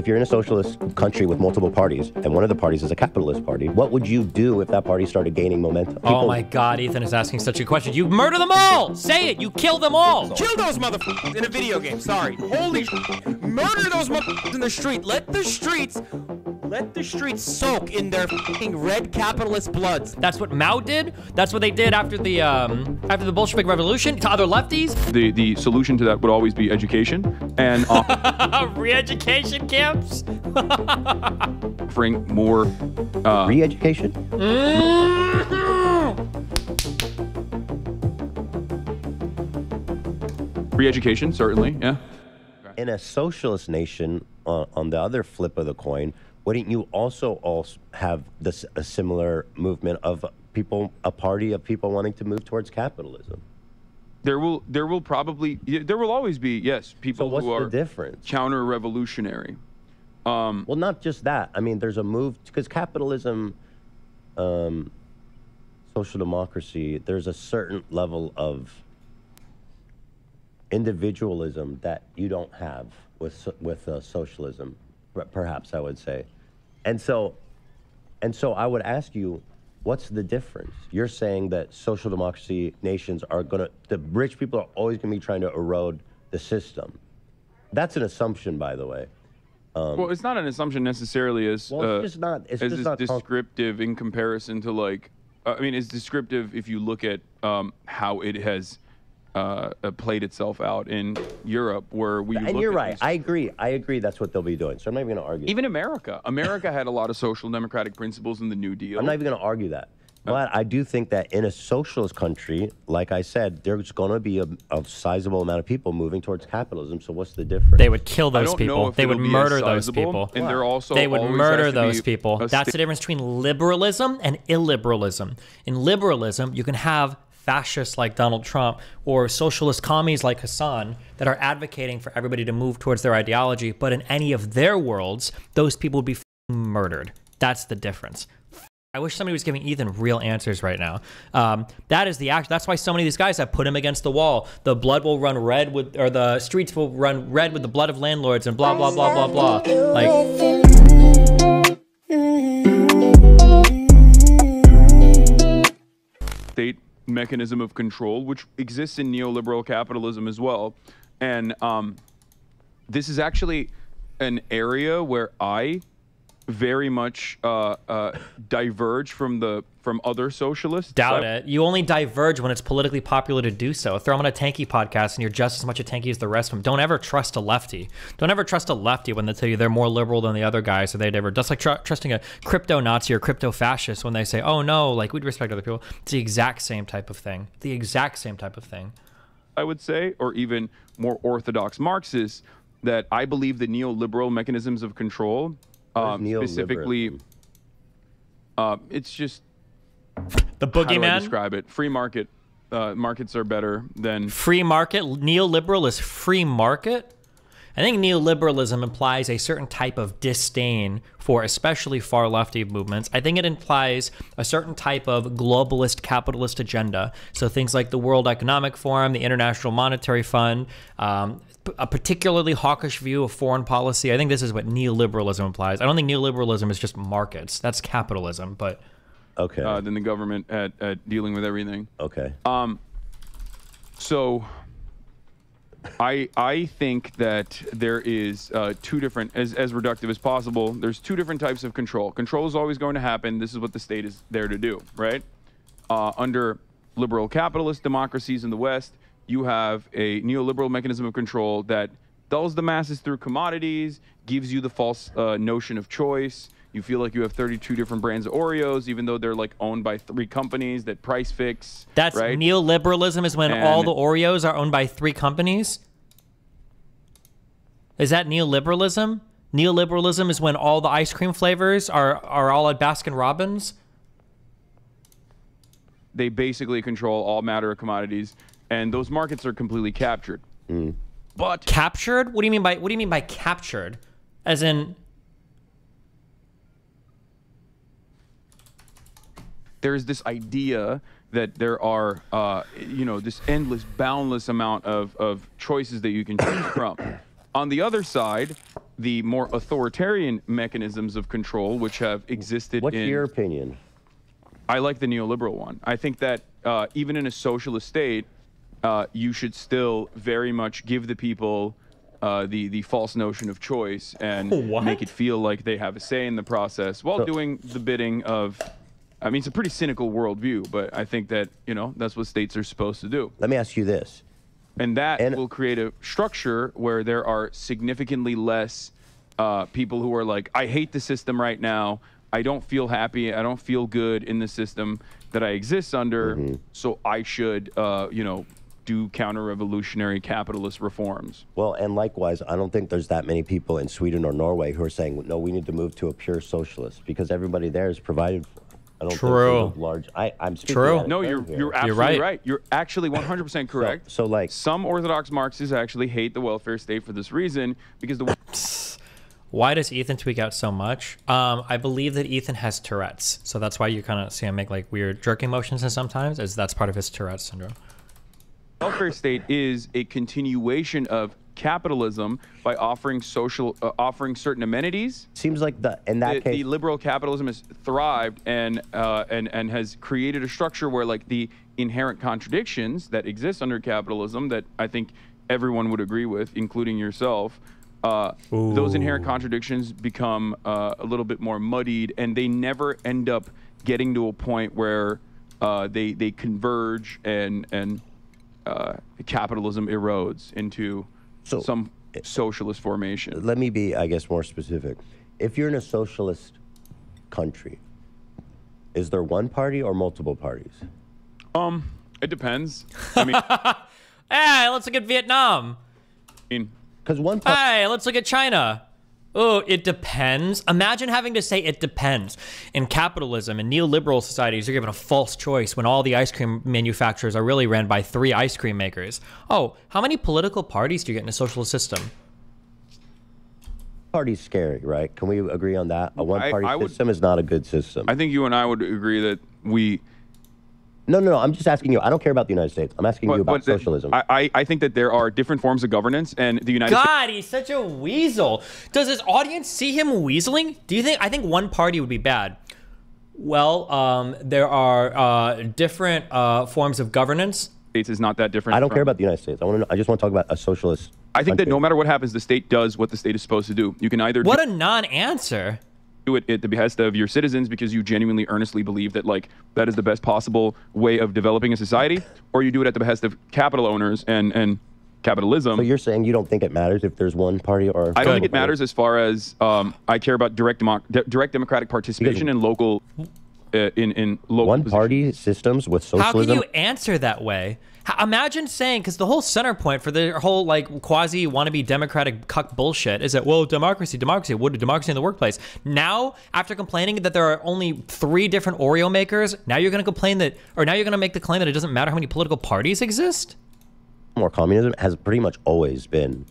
if you're in a socialist country with multiple parties and one of the parties is a capitalist party, what would you do if that party started gaining momentum? oh my God, Ethan is asking such a question. You murder them all. Say it. You kill them all. Kill those motherfuckers in a video game. Sorry. Holy sh- Murder those motherfuckers in the street. Let the streets, let the streets soak in their fucking red capitalist bloods. That's what Mao did. That's what they did after the um, after the Bolshevik Revolution to other lefties. The the solution to that would always be education and Re-education camps. offering more uh, Re-education? re-education. Certainly, yeah. In a socialist nation, on, on the other flip of the coin, wouldn't you also also have this a similar movement of people, a party of people wanting to move towards capitalism? There will there will probably there will always be yes people So what's who the are difference? counter-revolutionary. Um, Well, not just that. I mean, there's a move because capitalism, um, social democracy. There's a certain level of individualism that you don't have with with uh, socialism. Per- Perhaps I would say, and so, and so I would ask you, what's the difference? You're saying that social democracy nations are gonna, the rich people are always gonna be trying to erode the system. That's an assumption, by the way. well, it's not an assumption necessarily as Well, it's uh, just not- it's as just not conc- descriptive in comparison to like. Uh, I mean, it's descriptive if you look at um, how it has uh, uh, played itself out in Europe, where we. And look you're at right. these- I agree. I agree. That's what they'll be doing. So I'm not even going to argue. even America, America had a lot of social democratic principles in the New Deal. I'm not even going to argue that. But I do think that in a socialist country, like I said, there's going to be a, a sizable amount of people moving towards capitalism. So what's the difference? They would kill those people. They would it'll be as murder those people. and they're also they would murder those people. a That's the difference between liberalism and illiberalism. In liberalism, you can have fascists like Donald Trump or socialist commies like Hasan that are advocating for everybody to move towards their ideology, but in any of their worlds, those people would be murdered. That's the difference. I wish somebody was giving Ethan real answers right now. Um, that is the act. That's why so many of these guys have put him against the wall. The blood will run red with, or the streets will run red with the blood of landlords, and blah blah blah blah blah. Like state mechanism of control, which exists in neoliberal capitalism as well. And um, this is actually an area where I very much uh, uh, diverge from the from other socialists. doubt I- it. You only diverge when it's politically popular to do so. Throw them on a tankie podcast, and you're just as much a tankie as the rest of them. Don't ever trust a lefty. Don't ever trust a lefty when they tell you they're more liberal than the other guys, or they'd ever. Just like tr- trusting a crypto Nazi or crypto fascist when they say, "Oh no, like we'd respect other people." It's the exact same type of thing. The exact same type of thing. I would say, or even more orthodox Marxists, that I believe the neoliberal mechanisms of control, um, specifically, uh, it's just The how do I boogeyman. describe it? Free market. Uh, markets are better than free market neoliberal is free market i think neoliberalism implies a certain type of disdain for especially far lefty movements i think it implies a certain type of globalist capitalist agenda so things like the world economic forum the international monetary fund um, p- a particularly hawkish view of foreign policy i think this is what neoliberalism implies i don't think neoliberalism is just markets that's capitalism but okay. uh, than the government at, at dealing with everything. okay. Um. So I I think that there is uh, two different as as reductive as possible. There's two different types of control. Control is always going to happen. This is what the state is there to do, right? Uh, under liberal capitalist democracies in the West, you have a neoliberal mechanism of control that dulls the masses through commodities, gives you the false uh, notion of choice. You feel like you have 32 different brands of Oreos, even though they're like owned by three companies that price fix. that's right? neoliberalism is when all the oreos are owned by three companies Is that neoliberalism? Neoliberalism is when all the ice cream flavors are are all at Baskin Robbins. they basically control all matter of commodities, and those markets are completely captured. Mm. But Captured? What do you mean by what do you mean by captured? As in there's this idea that there are, uh, you know, this endless, boundless amount of, of choices that you can choose from. On the other side, the more authoritarian mechanisms of control, which have existed What's in your opinion? I like the neoliberal one. I think that uh, even in a socialist state, uh, you should still very much give the people uh, the the false notion of choice and What? make it feel like they have a say in the process while So- doing the bidding of. I mean, it's a pretty cynical worldview, but I think that you know that's what states are supposed to do, Let me ask you this. and that And- will create a structure where there are significantly less uh, people who are like, I hate the system right now. I don't feel happy. I don't feel good in the system that I exist under. Mm-hmm. So I should, uh, you know, do counter-revolutionary capitalist reforms. Well, and likewise, I don't think there's that many people in Sweden or Norway who are saying, no, we need to move to a pure socialist because everybody there is provided for. I don't True. think there's large. I, I'm speaking True. No, you're here. you're absolutely right. right. You're actually 100% correct. so, like- some Orthodox Marxists actually hate the welfare state for this reason because the Why does Ethan tweak out so much? Um, I believe that Ethan has Tourette's, so that's why you kind of see him make like weird jerking motions and sometimes, as that's part of his Tourette's syndrome. welfare state is a continuation of capitalism by offering social uh, offering certain amenities Seems like the in that the, case. the liberal capitalism has thrived and uh, and and has created a structure where like the inherent contradictions that exist under capitalism that I think everyone would agree with, including yourself. Uh, those inherent contradictions become uh, a little bit more muddied, and they never end up getting to a point where uh, they they converge and and uh, capitalism erodes into So- some socialist formation. let me be, I guess, more specific. If you're in a socialist country, is there one party or multiple parties? Um, it depends. I mean, Hey, let's look at Vietnam. I mean Because one party. Hey, let's look at China. Oh, it depends. Imagine having to say it depends. In capitalism and neoliberal societies, you're given a false choice when all the ice cream manufacturers are really ran by three ice cream makers. Oh, how many political parties do you get in a socialist system? party's scary, right? Can we agree on that? A one party I would- system is not a good system. I think you and I would agree that we. No, no, no. I'm just asking you. I don't care about the United States. I'm asking you about socialism. I, I I think that there are different forms of governance, and the United States. God, he's such a weasel. Does his audience see him weaseling? Do you think? I think one party would be bad. Well, um, there are uh, different uh, forms of governance. States is not that different. I don't from- care about the United States. I want to. Know, I just want to talk about a socialist. I think that no matter what happens, the state does what the state is supposed to do. You can either What do a non-answer. It at the behest of your citizens because you genuinely, earnestly believe that like that is the best possible way of developing a society, or you do it at the behest of capital owners and and capitalism. So you're saying you don't think it matters if there's one party or? I don't think it matters as far as um, I care about direct demo- de- direct democratic participation in local uh, in in local One positions. party systems with socialism. How can you answer that way? Imagine saying, because the whole center point for the whole like quasi wannabe democratic cuck bullshit is that well, democracy, democracy, what democracy in the workplace? Now, after complaining that there are only three different Oreo makers, now you're going to complain that, or now you're going to make the claim that it doesn't matter how many political parties exist. More communism has pretty much always been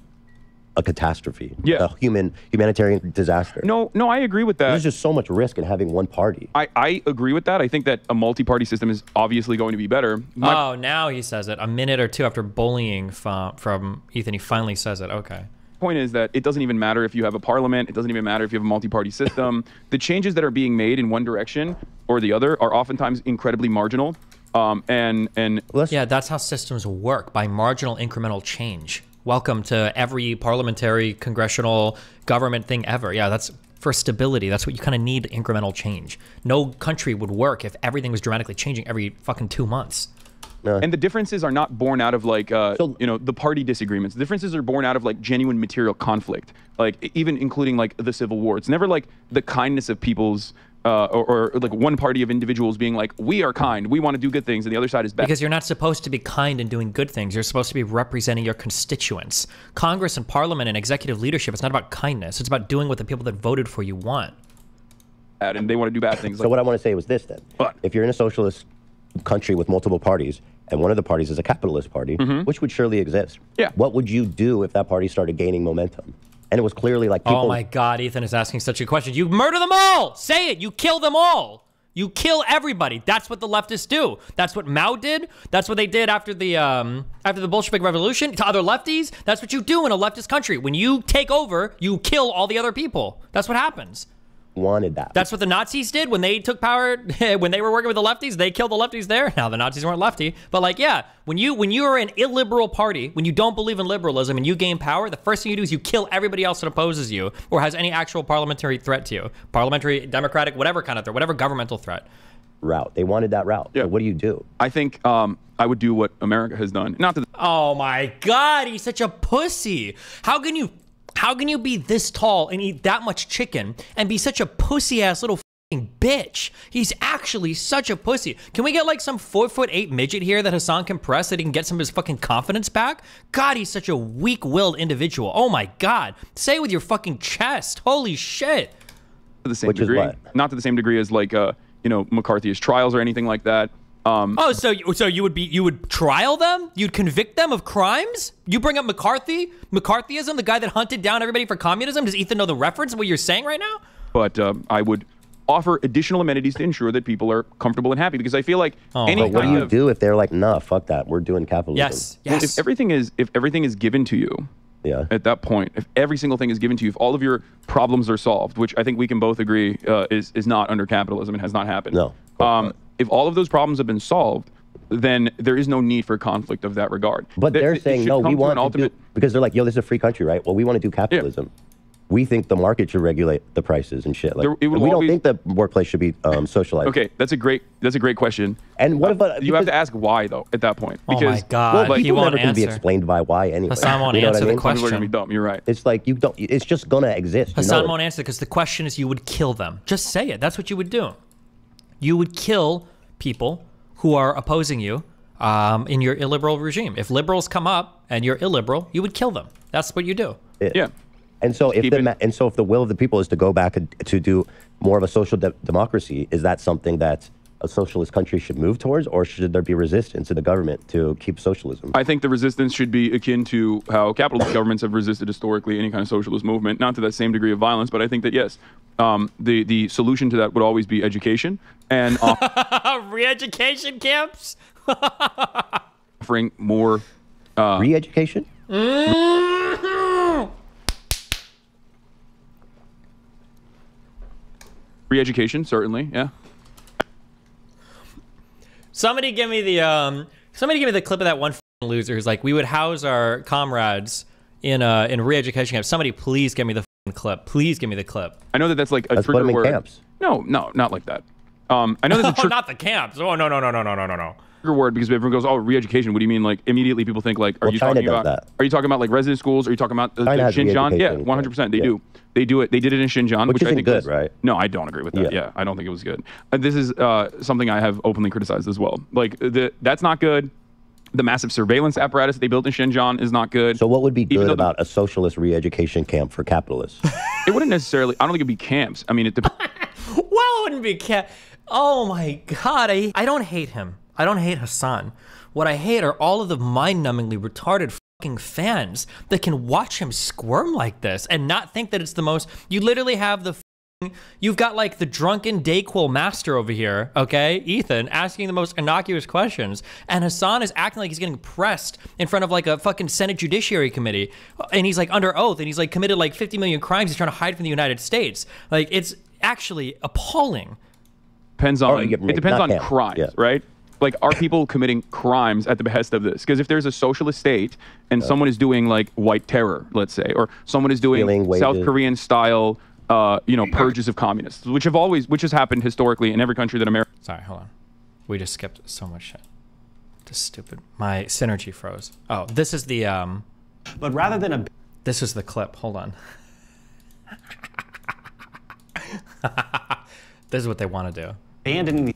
a catastrophe. Yeah. A human humanitarian disaster. No, no, I agree with that. There's just so much risk in having one party. I, I agree with that. I think that a multi-party system is obviously going to be better. My oh, now he says it. A minute or two after bullying from, from Ethan, he finally says it. Okay. point is that it doesn't even matter if you have a parliament. It doesn't even matter if you have a multi-party system. the changes that are being made in one direction or the other are oftentimes incredibly marginal. Um, and and Let's, Yeah, that's how systems work by marginal incremental change. Welcome to every parliamentary, congressional, government thing ever. Yeah, that's for stability. That's what you kind of need incremental change. No country would work if everything was dramatically changing every fucking two months. and the differences are not born out of like uh, So- you know the party disagreements. The differences are born out of like genuine material conflict, like even including like the civil war. It's never like the kindness of people's uh, or, or like one party of individuals being like we are kind, we want to do good things, and the other side is bad. Because you're not supposed to be kind and doing good things. You're supposed to be representing your constituents. Congress and parliament and executive leadership, it's not about kindness. It's about doing what the people that voted for you want. bad and they want to do bad things. So Like, what I want to say was this then. What? If you're in a socialist country with multiple parties, and one of the parties is a capitalist party, which would surely exist. Yeah. What would you do if that party started gaining momentum? And it was clearly like people. Oh my God, Ethan is asking such a question. You murder them all. Say it. You kill them all. You kill everybody. That's what the leftists do. That's what Mao did. That's what they did after the um, after the Bolshevik Revolution to other lefties. That's what you do in a leftist country. When you take over, you kill all the other people. That's what happens. Wanted that. That's what the Nazis did when they took power. when they were working with the lefties, they killed the lefties there. Now the Nazis weren't lefty, but like, yeah, when you when you are an illiberal party, when you don't believe in liberalism and you gain power, the first thing you do is you kill everybody else that opposes you or has any actual parliamentary threat to you, parliamentary, democratic, whatever kind of threat, whatever governmental threat. route. They wanted that route. Yeah. So what do you do? I think um, I would do what America has done. Not that Oh my God, he's such a pussy. How can you, how can you be this tall and eat that much chicken and be such a pussy ass little fing bitch? He's actually such a pussy. Can we get like some four foot eight midget here that Hasan can press that he can get some of his fucking confidence back? God, he's such a weak willed individual. Oh my God. Say it with your fucking chest. Holy shit. to the same Which is degree. what? Not to the same degree as like uh, you know McCarthy's trials or anything like that. Um, Oh, so you- so you would be you would trial them? You'd convict them of crimes? You bring up McCarthy, McCarthyism, the guy that hunted down everybody for communism? Does Ethan know the reference? What you're saying right now? but um, I would offer additional amenities to ensure that people are comfortable and happy because I feel like any But what do you of do if they're like, nah, fuck that. We're doing capitalism. Yes, yes. if everything is if everything is given to you Yeah. at that point, if every single thing is given to you, if all of your problems are solved, which I think we can both agree uh, is is not under capitalism and has not happened. No. Um, if all of those problems have been solved, then there is no need for conflict of that regard. But Th- they're saying no. We want to ultimate. do because they're like, yo, this is a free country, right? Well, we want to do capitalism. We think the market should regulate the prices and shit. Like, There- we always- don't think the workplace should be um, socialized. Okay, that's a great that's a great question. And what about you have to ask why though at that point Oh my because God. Well, But he people won't never can be explained by why anyway. Hasan won't you know answer I the question. people are gonna be dumb. You're right. It's like you don't. It's just gonna exist. you Hasan know won't answer because the question is you would kill them. Just say it. That's what you would do. You would kill people who are opposing you um, in your illiberal regime. If liberals come up and you're illiberal, you would kill them. That's what you do. Yeah. And so if keep the it- and so if the will of the people is to go back to do more of a social de- democracy, is that something that a socialist country should move towards, or should there be resistance in the government to keep socialism? I think the resistance should be akin to how capitalist governments have resisted historically any kind of socialist movement, not to that same degree of violence, but I think that yes, um, the the solution to that would always be education and Re-education camps? offering more. Re-education? Re-education, certainly, yeah. Somebody give me the um. Somebody give me the clip of that one loser who's like, we would house our comrades in uh in re-education camps. Somebody please give me the clip. Please give me the clip. I know that that's like a Let's trigger word. camps. No, no, not like that. Um, I know there's a Oh, trigger not the camps. Oh no no no no no no no no. Word because everyone goes, "Oh, re-education." What do you mean? Like immediately people think like, "Are Well, you China talking about? that. Are you talking about like resident schools? Are you talking about uh, China has Xinjiang? Yeah, 100. percent They yeah. do. They do it. They did it in Xinjiang, Which which, I isn't think good, was, right? No, I don't agree with that. Yeah. Yeah, I don't think it was good. Uh, this is uh, something I have openly criticized as well. Like the that's not good. The massive surveillance apparatus that they built in Xinjiang is not good. So what would be good though the- about a socialist re-education camp for capitalists? it wouldn't necessarily. I don't think it'd be camps. I mean, it depends. Well, it wouldn't be camp. Oh my god, I I don't hate him. I don't hate Hasan. What I hate are all of the mind-numbingly retarded fucking fans that can watch him squirm like this and not think that it's the most. You literally have the. f***ing- You've got like the drunken Dayquil master over here, okay? Ethan asking the most innocuous questions, and Hasan is acting like he's getting pressed in front of like a fucking Senate Judiciary Committee, and he's like under oath, and he's like committed like 50 million crimes he's trying to hide from the United States. Like it's actually appalling. depends on Or you get- it depends on camp, crimes, yeah. right? Like, are people committing crimes at the behest of this? Because if there's a socialist state and someone is doing like white terror, let's say, or someone is doing South. Korean style, uh, you know, purges of communists, which have always, which has happened historically in every country that America. Sorry, hold on. We just skipped so much shit. This stupid. My synergy froze. Oh, this is the um. But rather than a This is the clip. Hold on. this is what they want to do. abandoning the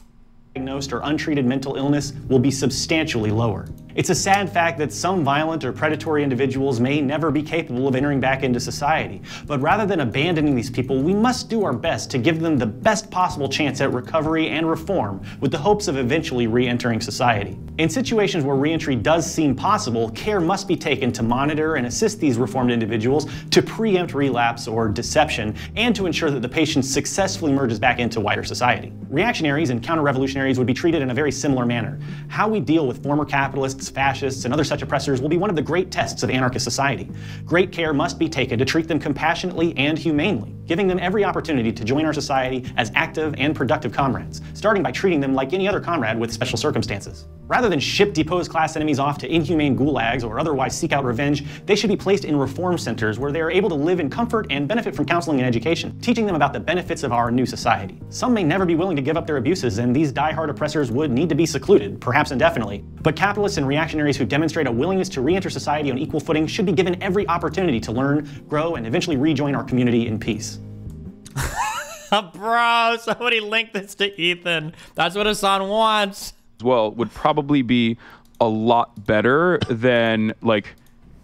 diagnosed or untreated mental illness will be substantially lower. It's a sad fact that some violent or predatory individuals may never be capable of entering back into society. But rather than abandoning these people, we must do our best to give them the best possible chance at recovery and reform with the hopes of eventually re entering society. In situations where reentry does seem possible, care must be taken to monitor and assist these reformed individuals to preempt relapse or deception and to ensure that the patient successfully merges back into wider society. Reactionaries and counter revolutionaries would be treated in a very similar manner. How we deal with former capitalists, fascists, and other such oppressors will be one of the great tests of anarchist society. Great care must be taken to treat them compassionately and humanely, giving them every opportunity to join our society as active and productive comrades, starting by treating them like any other comrade with special circumstances. Rather than ship deposed class enemies off to inhumane gulags or otherwise seek out revenge, they should be placed in reform centers where they are able to live in comfort and benefit from counseling and education, teaching them about the benefits of our new society. Some may never be willing to give up their abuses, and these die-hard oppressors would need to be secluded, perhaps indefinitely. But capitalists and reactionaries who demonstrate a willingness to re-enter society on equal footing should be given every opportunity to learn, grow, and eventually rejoin our community in peace. Bro, somebody link this to Ethan. That's what Hasan wants. as well would probably be a lot better than like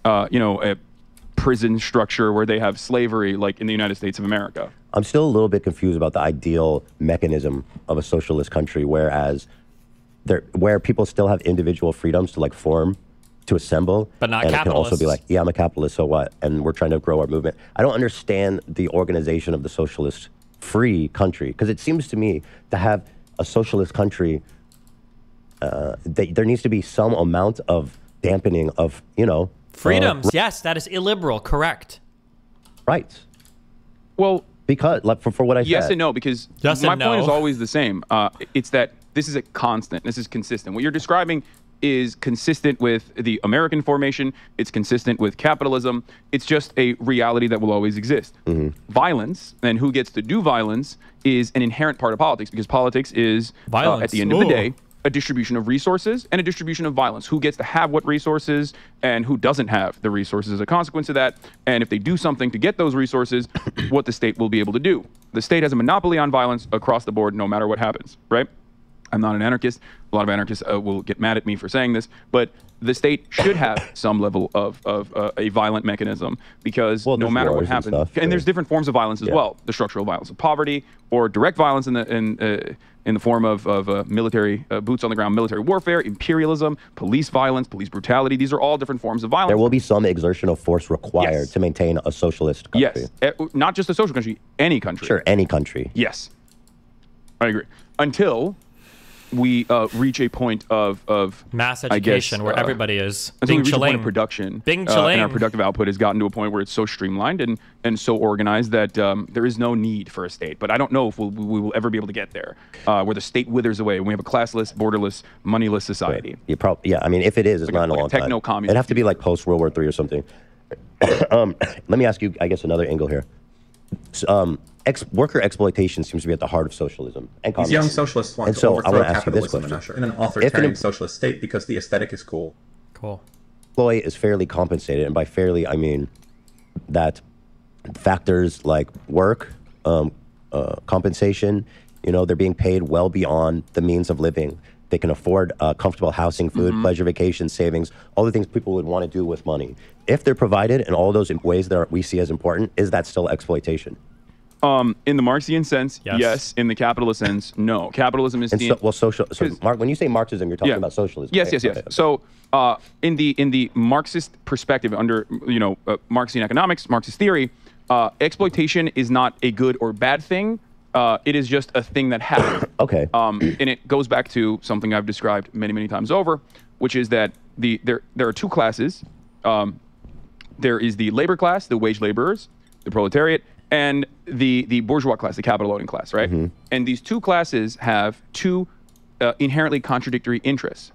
uh, you know a prison structure where they have slavery like in the United States of America. I'm still a little bit confused about the ideal mechanism of a socialist country, whereas there, where people still have individual freedoms to like form, to assemble, But not and it can also be like, yeah, I'm a capitalist, so what? And we're trying to grow our movement. I don't understand the organization of the socialist free country because it seems to me to have a socialist country, uh, they, there needs to be some amount of dampening of you know Freedoms. uh, yes, that is illiberal. Correct. rights Well, because like for, for what I yes said. and no because Yes my and point is always the same. Uh, it's that this is a constant. This is consistent. What you're describing is consistent with the American formation. It's consistent with capitalism. It's just a reality that will always exist. Violence and who gets to do violence is an inherent part of politics because politics is uh, at the end of the day a distribution of resources and a distribution of violence. Who gets to have what resources and who doesn't have the resources as a consequence of that. And if they do something to get those resources, what the state will be able to do. The state has a monopoly on violence across the board, no matter what happens, right? I'm not an anarchist. A lot of anarchists uh, will get mad at me for saying this, but the state should have some level of, of uh, a violent mechanism because Well, no matter what wars and happens, stuff, and there's different forms of violence as Yeah. well. The structural violence of poverty or direct violence in the in uh, in the form of of uh, military uh, boots on the ground, military warfare, imperialism, police violence, police brutality. These are all different forms of violence. There will be some exertion of force required Yes. to maintain a socialist country. yes, Eh, not just a social country, any country. Sure, any country. Yes, I agree. Until we uh, reach a point of of Mass I guess, education where uh, everybody is. until Bing we reach a point of production, Bing uh, and our productive output has gotten to a point where it's so streamlined and and so organized that um, there is no need for a state. But I don't know if we'll, we will ever be able to get there, uh, where the state withers away and we have a classless, borderless, moneyless society. You probably, yeah. I mean, if it is, it's Like not in a like a long time. techno-communist It'd have to be like post World War Three or something. um, let me ask you, I guess, another angle here. S- Um, ex- worker exploitation seems to be at the heart of socialism and These young socialists want And to so I overthrow wanna ask you this capitalism and question. usher in an authoritarian an- socialist state because the aesthetic is cool. Cool. employee is fairly compensated, and by fairly, I mean that factors like work, um, uh, compensation, you know, they're being paid well beyond the means of living. They can afford uh, comfortable housing, food, pleasure, vacation, savings, all the things people would want to do with money. If they're provided in all those ways that are, we see as important, is that still exploitation? Um, in the Marxian sense, Yes. yes. In the capitalist sense, no. Capitalism is And the so, well, social. So, 'Cause- Mark, when you say Marxism, you're talking about socialism. Yes, right? yes, yes. Okay, okay. So, uh, in the in the Marxist perspective, under you know uh, Marxian economics, Marxist theory, uh, exploitation is not a good or bad thing. Uh, it is just a thing that happens. Okay. Um, and it goes back to something I've described many, many times over, which is that the there there are two classes. Um, there is the labor class, the wage laborers, the proletariat, and the the bourgeois class, the capital owning class, right? And these two classes have two uh, inherently contradictory interests.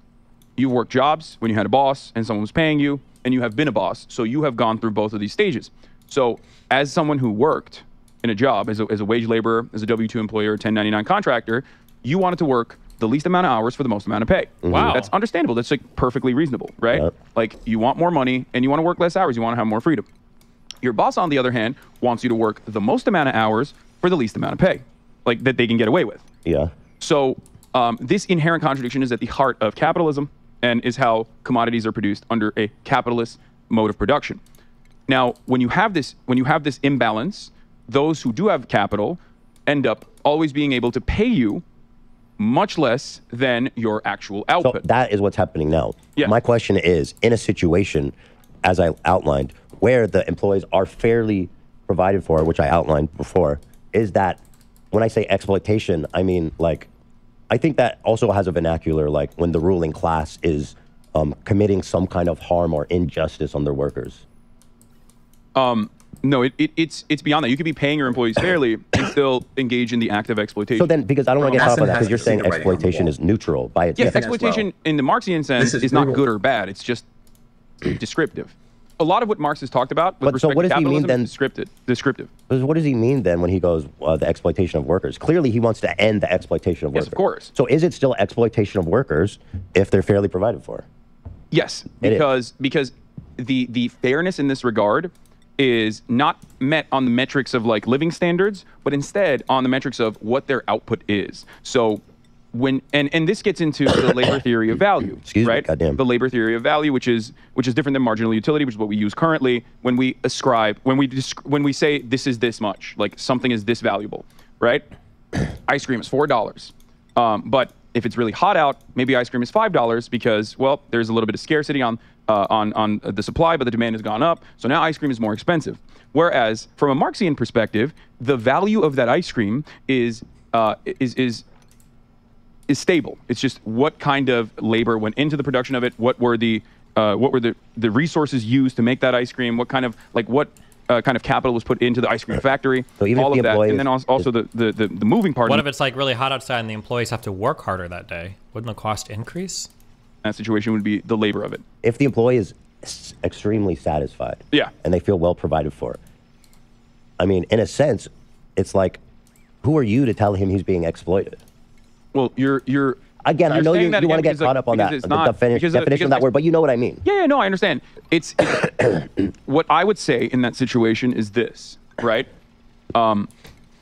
You've worked jobs when you had a boss and someone was paying you, and you have been a boss, so you have gone through both of these stages. So, as someone who worked in a job as a, as a wage laborer, as a W 2 employer, 1099 contractor, you wanted to work the least amount of hours for the most amount of pay. Wow. That's understandable. That's like perfectly reasonable, right? Yep. Like, you want more money and you want to work less hours, you want to have more freedom. Your boss, on the other hand, wants you to work the most amount of hours for the least amount of pay, like that they can get away with. yeah. So um, this inherent contradiction is at the heart of capitalism and is how commodities are produced under a capitalist mode of production. Now, when you have this when you have this imbalance, those who do have capital end up always being able to pay you much less than your actual So output. that is what's happening now. Yes. My question is in a situation, as I outlined, where the employees are fairly provided for, which I outlined before, is that when I say exploitation, I mean like, I think that also has a vernacular like when the ruling class is um, committing some kind of harm or injustice on their workers. No, it, it, it's it's beyond that. You could be paying your employees fairly and still engage in the act of exploitation. So then, because I don't want to get Well, caught on that, because you're saying seen the writing on the exploitation is neutral by itself. Yes, definition. exploitation well. in the Marxian sense is, is not good or bad. It's just descriptive. A lot of what Marx has talked about with But so respect what to does he mean then- is descriptive. descriptive. Because what does he mean then when he goes uh, the exploitation of workers? Clearly, he wants to end the exploitation of workers. Yes, workers. of course. So is it still exploitation of workers if they're fairly provided for? Yes, because because the the fairness in this regard is not met on the metrics of like living standards, but instead on the metrics of what their output is. So when and and this gets into the labor theory of value, Excuse me, right? goddamn. The labor theory of value, which is which is different than marginal utility, which is what we use currently when we ascribe when we desc- when we say this is this much, like something is this valuable, right? ice cream is four dollars. Um, but if it's really hot out, maybe ice cream is five dollars because well, there's a little bit of scarcity on uh, on on the supply, but the demand has gone up, so now ice cream is more expensive. Whereas from a Marxian perspective, the value of that ice cream is uh, is is is stable. It's just what kind of labor went into the production of it. What were the uh, what were the the resources used to make that ice cream? What kind of like what uh, kind of capital was put into the ice cream factory? So even all of that, and then also, also the, the the the moving part. What if it's like really hot outside and the employees have to work harder that day? Wouldn't the cost increase? That situation would be the labor of it. If the employee is extremely satisfied, Yeah. and they feel well provided for, I mean, in a sense, it's like, who are you to tell him he's being exploited? Well, you're you're Again, I you're know you, you want to get caught up on that, it's the not- defini- because, definition of that word, but you know what I mean. Yeah, yeah, no, I understand. It's, it's what I would say in that situation is this, right? Um,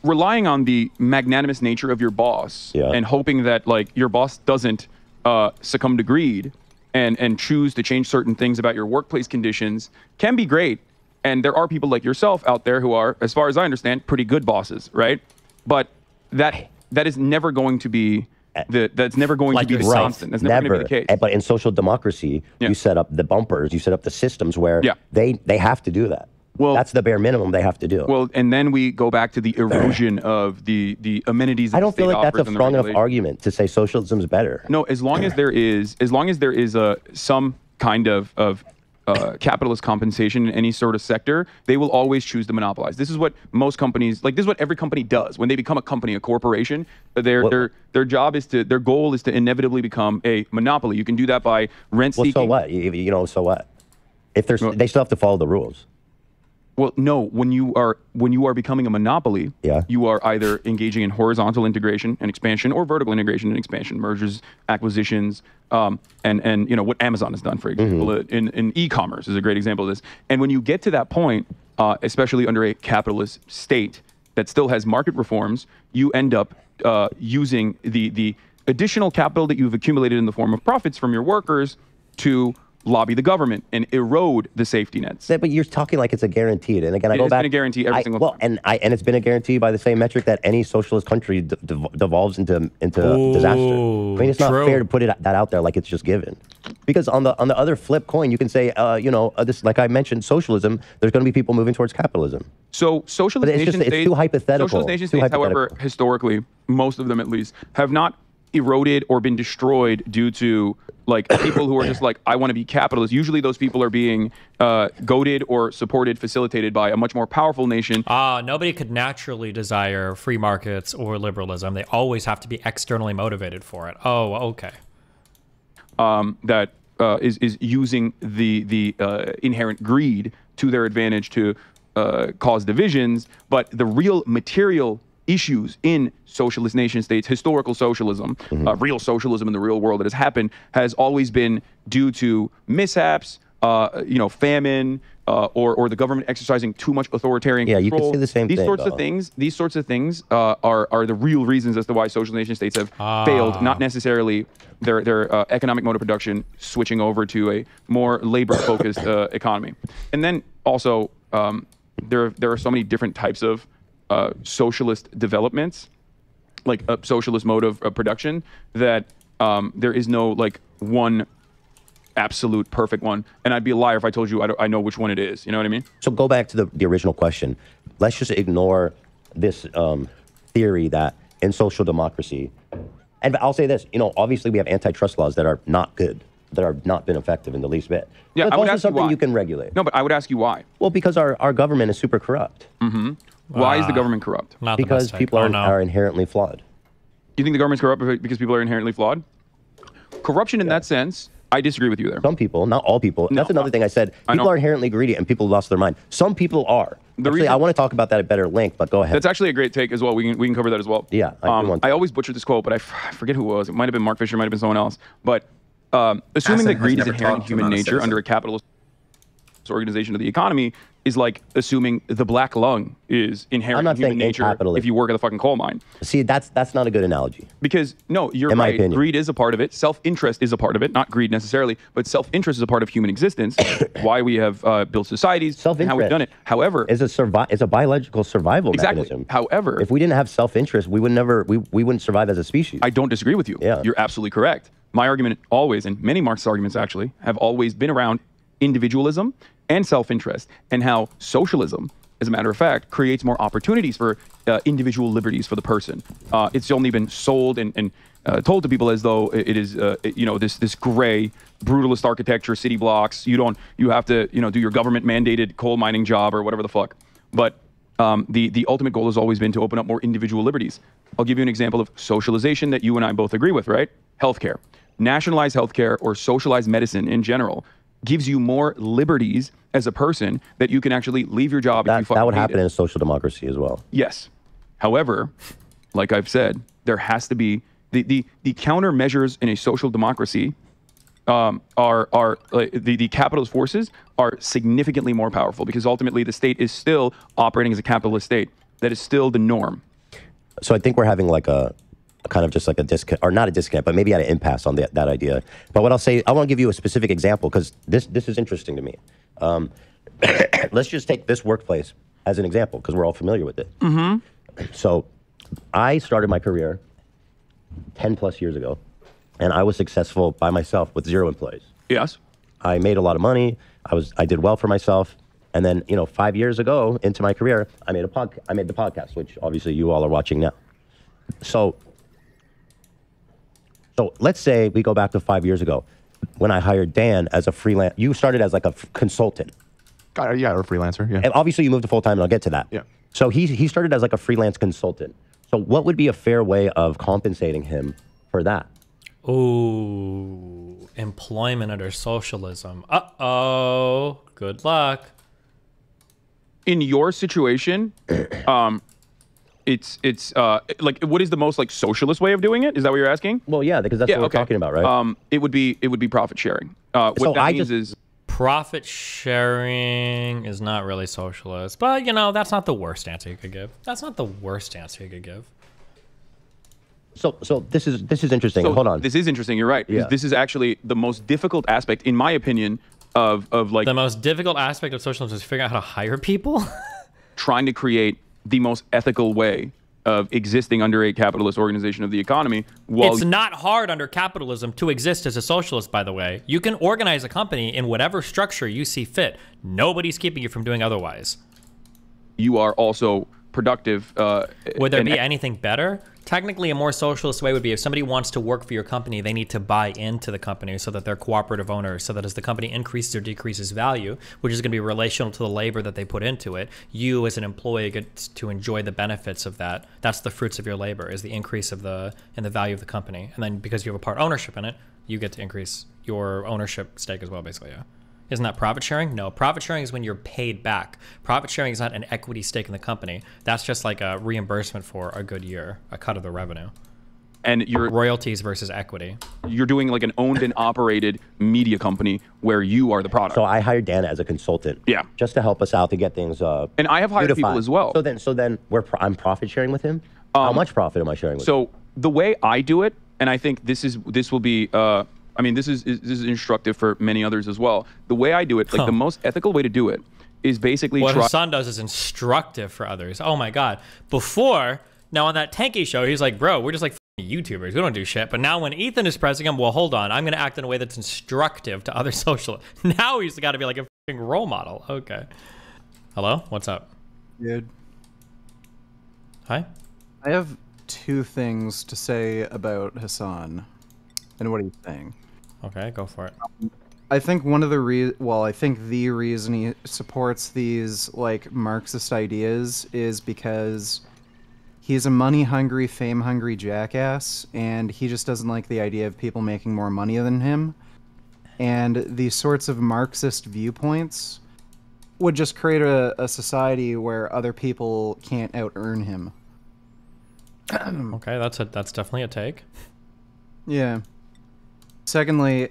relying on the magnanimous nature of your boss Yeah. and hoping that like your boss doesn't uh, succumb to greed and and choose to change certain things about your workplace conditions can be great. And there are people like yourself out there who are, as far as I understand, pretty good bosses, right? But that that is never going to be the that's never going Like to be the yourself. constant. That's never, going to be the case. But in social democracy, Yeah. you set up the bumpers, you set up the systems where Yeah. they they have to do that. Well- that's the bare minimum they have to do. Well, and then we go back to the erosion of the the amenities. I don't feel like that's a offers and the strong enough argument to say socialism is better. No, as long as there is, as long as there is a some kind of of uh, capitalist compensation in any sort of sector, they will always choose to monopolize. This is what most companies like. This is what every company does when they become a company, a corporation. Their What- their their job is to their goal is to inevitably become a monopoly. You can do that by rent seeking. Well, so what? You, you know, so what? If there's, they still have to follow the rules. Well, no. When you are when you are becoming a monopoly, Yeah. you are either engaging in horizontal integration and expansion or vertical integration and expansion, mergers, acquisitions, um, and and you know what Amazon has done, for example, Mm-hmm. in in e-commerce is a great example of this. And when you get to that point, uh, especially under a capitalist state that still has market reforms, you end up uh, using the the additional capital that you've accumulated in the form of profits from your workers to lobby the government and erode the safety nets. But you're talking like it's a guaranteed. And again, I It go has back. been a guarantee every I- single well, time. and I and it's been a guarantee by the same metric that any socialist country d- dev- devolves into into disaster. I mean, it's not true. fair to put it that out there like it's just given. Because on the on the other flip coin, you can say, uh, you know, uh, this like I mentioned, socialism. There's going to be people moving towards capitalism. So socialist But it's just- nation it's states, too hypothetical. Socialist nation Too states, however, historically, most of them at least, have not eroded or been destroyed due to like people who are just like, I want to be capitalist. Usually, those people are being uh, goaded or supported, facilitated by a much more powerful nation. Ah, nobody could naturally desire free markets or liberalism. They always have to be externally motivated for it. Oh, okay. um, that uh, is is using the the uh, inherent greed to their advantage to uh, cause divisions. But the real material issues in socialist nation states, historical socialism, uh, real socialism in the real world that has happened, has always been due to mishaps. Uh, you know, famine, uh, or or the government exercising too much authoritarian Yeah, you can control. say the same these thing, sorts though. of things these sorts of things uh, are are the real reasons as to why social nation states have failed not necessarily their their uh, economic mode of production switching over to a more labor focused uh, economy and then also um, there there are so many different types of uh, socialist developments like a socialist mode of, of production that um, there is no like one absolute perfect one and i'd be a liar if i told you I, don't, I know which one it is you know what i mean So go back to the, the original question. Let's just ignore this um, theory that in social democracy, and I'll say this, you know, obviously we have antitrust laws that are not good, that are not been effective in the least bit. Yeah, That's I would also ask you something why. you can regulate. no but i would ask you why Well, because our, our government is super corrupt. Why is the government corrupt Not Because best take. people Oh, are, no. are inherently flawed. you think the government's corrupt because people are inherently flawed corruption in that sense i disagree with you there Some people, not all people. That's another thing I said. People know. are inherently greedy and people lost their mind. Some people are. The Actually, reason- I want to talk about that at better length, but go ahead. That's actually a great take as well. We can, we can cover that as well. Yeah, I um, I always butcher this quote, but I, f- I forget who it was. It might have been Mark Fisher, might have been someone else. But um, assuming Hasan that greed is inherent in human nature under a capitalist organization of the economy is like assuming the black lung is inherent I'm not in human saying nature if you work at the fucking coal mine. See, that's that's not a good analogy. Because no, you're In my right. opinion. Greed is a part of it. Self-interest is a part of it. Not greed necessarily, but self-interest is a part of human existence. why we have uh, built societies, and how we've done it. However, Is a survi- is a biological survival Exactly. mechanism. However- if we didn't have self-interest, we would never we, we wouldn't survive as a species. I don't disagree with you. Yeah. You're absolutely correct. My argument always, and many Marxist arguments actually, have always been around individualism and self interest, and how socialism, as a matter of fact, creates more opportunities for uh, individual liberties for the person. Uh, it's only been sold and, and uh, told to people as though it is, uh, you know, this this gray, brutalist architecture, city blocks. You don't, you have to, you know, do your government mandated coal mining job or whatever the fuck. But um, the the ultimate goal has always been to open up more individual liberties. I'll give you an example of socialization that you and I both agree with, right? Healthcare, nationalized healthcare or socialized medicine in general gives you more liberties as a person that you can actually leave your job if you that, that would happen it. in social democracy as well. Yes. However, like I've said, there has to be the the, the countermeasures in a social democracy um, are are uh, the the capitalist forces are significantly more powerful because ultimately the state is still operating as a capitalist state. That is still the norm. So I think we're having like a kind of just like a disconnect, or not a disconnect, but maybe at an impasse on that that idea. But what I'll say, I want to give you a specific example because this this is interesting to me. Um, let's just take this workplace as an example because we're all familiar with it. Mm-hmm. So I started my career 10 plus years ago, and I was successful by myself with zero employees. Yes. I made a lot of money. I was I did well for myself. And then, you know, five years ago into my career, I made a pod, I made the podcast, which obviously you all are watching now. So, so let's say we go back to five years ago when I hired Dan as a freelance. You started as like a f- consultant, Got it, yeah, or a freelancer. Yeah. and obviously you moved to full time, and I'll get to that. Yeah. So he he started as like a freelance consultant. So what would be a fair way of compensating him for that? Oh, employment under socialism. Uh oh. Good luck. In your situation, um, it's it's uh like what is the most like socialist way of doing it? Is that what you're asking? Well, yeah, because that's yeah, what we're talking about, right? Um, it would be it would be profit sharing. Uh, what So that I means just- is Profit sharing is not really socialist, but you know, that's not the worst answer you could give. That's not the worst answer you could give. so so this is this is interesting. So Hold on. This is interesting. You're right. Yeah. This is actually the most difficult aspect, in my opinion, of of like The most difficult aspect of socialism is figuring out how to hire people. trying to create the most ethical way of existing under a capitalist organization of the economy. It's not hard under capitalism to exist as a socialist, by the way. You can organize a company in whatever structure you see fit. Nobody's keeping you from doing otherwise. you are also productive. Uh, Would there be anything better? Technically, a more socialist way would be if somebody wants to work for your company, they need to buy into the company so that they're cooperative owners, so that as the company increases or decreases value, which is going to be relational to the labor that they put into it, you as an employee get to enjoy the benefits of that. That's the fruits of your labor, is the increase of the in the value of the company. And then because you have a part ownership in it, you get to increase your ownership stake as well, basically. Yeah. Isn't that profit sharing? No, profit sharing is when you're paid back. Profit sharing is not an equity stake in the company. That's just like a reimbursement for a good year, a cut of the revenue. and you're royalties versus equity. you're doing like an owned and operated media company where you are the product. So I hired Dan as a consultant. Yeah. Just to help us out to get things. Uh, And I have hired people as well. So then, so then we're pro- I'm profit sharing with him. How much profit am I sharing with? him? Um, So the way I do it, and I think this is this will be. Uh, I mean, this is is- this is instructive for many others as well. The way I do it, like the most ethical way to do it, is basically What try. Hasan does is instructive for others. Oh my god! Before now on that Tankie show, he's like, "Bro, we're just like YouTubers. We don't do shit." But now when Ethan is pressing him, well, hold on, I'm gonna act in a way that's instructive to other social. Now he's got to be like a f***ing role model. Okay. Hello, what's up? Dude, Hi. I have two things to say about Hasan and what he's saying. Okay, go for it. I think one of the re well, I think the reason he supports these like Marxist ideas is because he's a money-hungry, fame-hungry jackass, and he just doesn't like the idea of people making more money than him. And these sorts of Marxist viewpoints would just create a, a society where other people can't out-earn him. Okay, that's a that's definitely a take. Yeah. Secondly,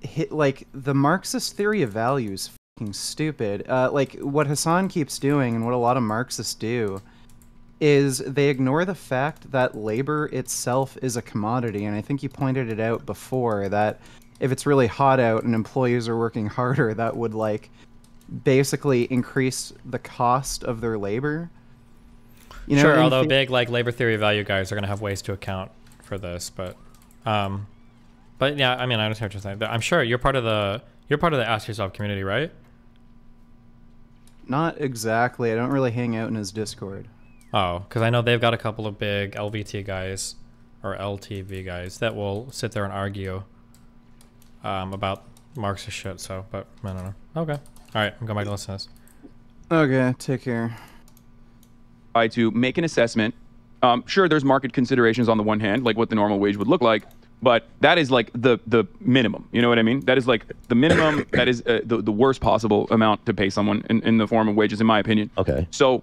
hit, like the Marxist theory of value is fucking stupid. Uh, like what Hasan keeps doing, and what a lot of Marxists do, is they ignore the fact that labor itself is a commodity. And I think you pointed it out before that if it's really hot out and employees are working harder, that would like basically increase the cost of their labor. You know, sure, although big like labor theory of value guys are gonna have ways to account for this, but, um, but yeah, I mean, I understand what you're saying. But I'm sure you're part of the you're part of the Ask Yourself community, right? not exactly. I don't really hang out in his Discord. Oh, because I know they've got a couple of big LVT guys or LTV guys that will sit there and argue um, about Marxist shit. So, but I don't know. Okay, all right, I'm going back to listen to this. Okay, take care. try to make an assessment. Um, sure, there's market considerations on the one hand, like what the normal wage would look like, but that is like the the minimum. You know what I mean? That is like the minimum. that is uh, the the worst possible amount to pay someone in, in the form of wages, in my opinion. Okay. So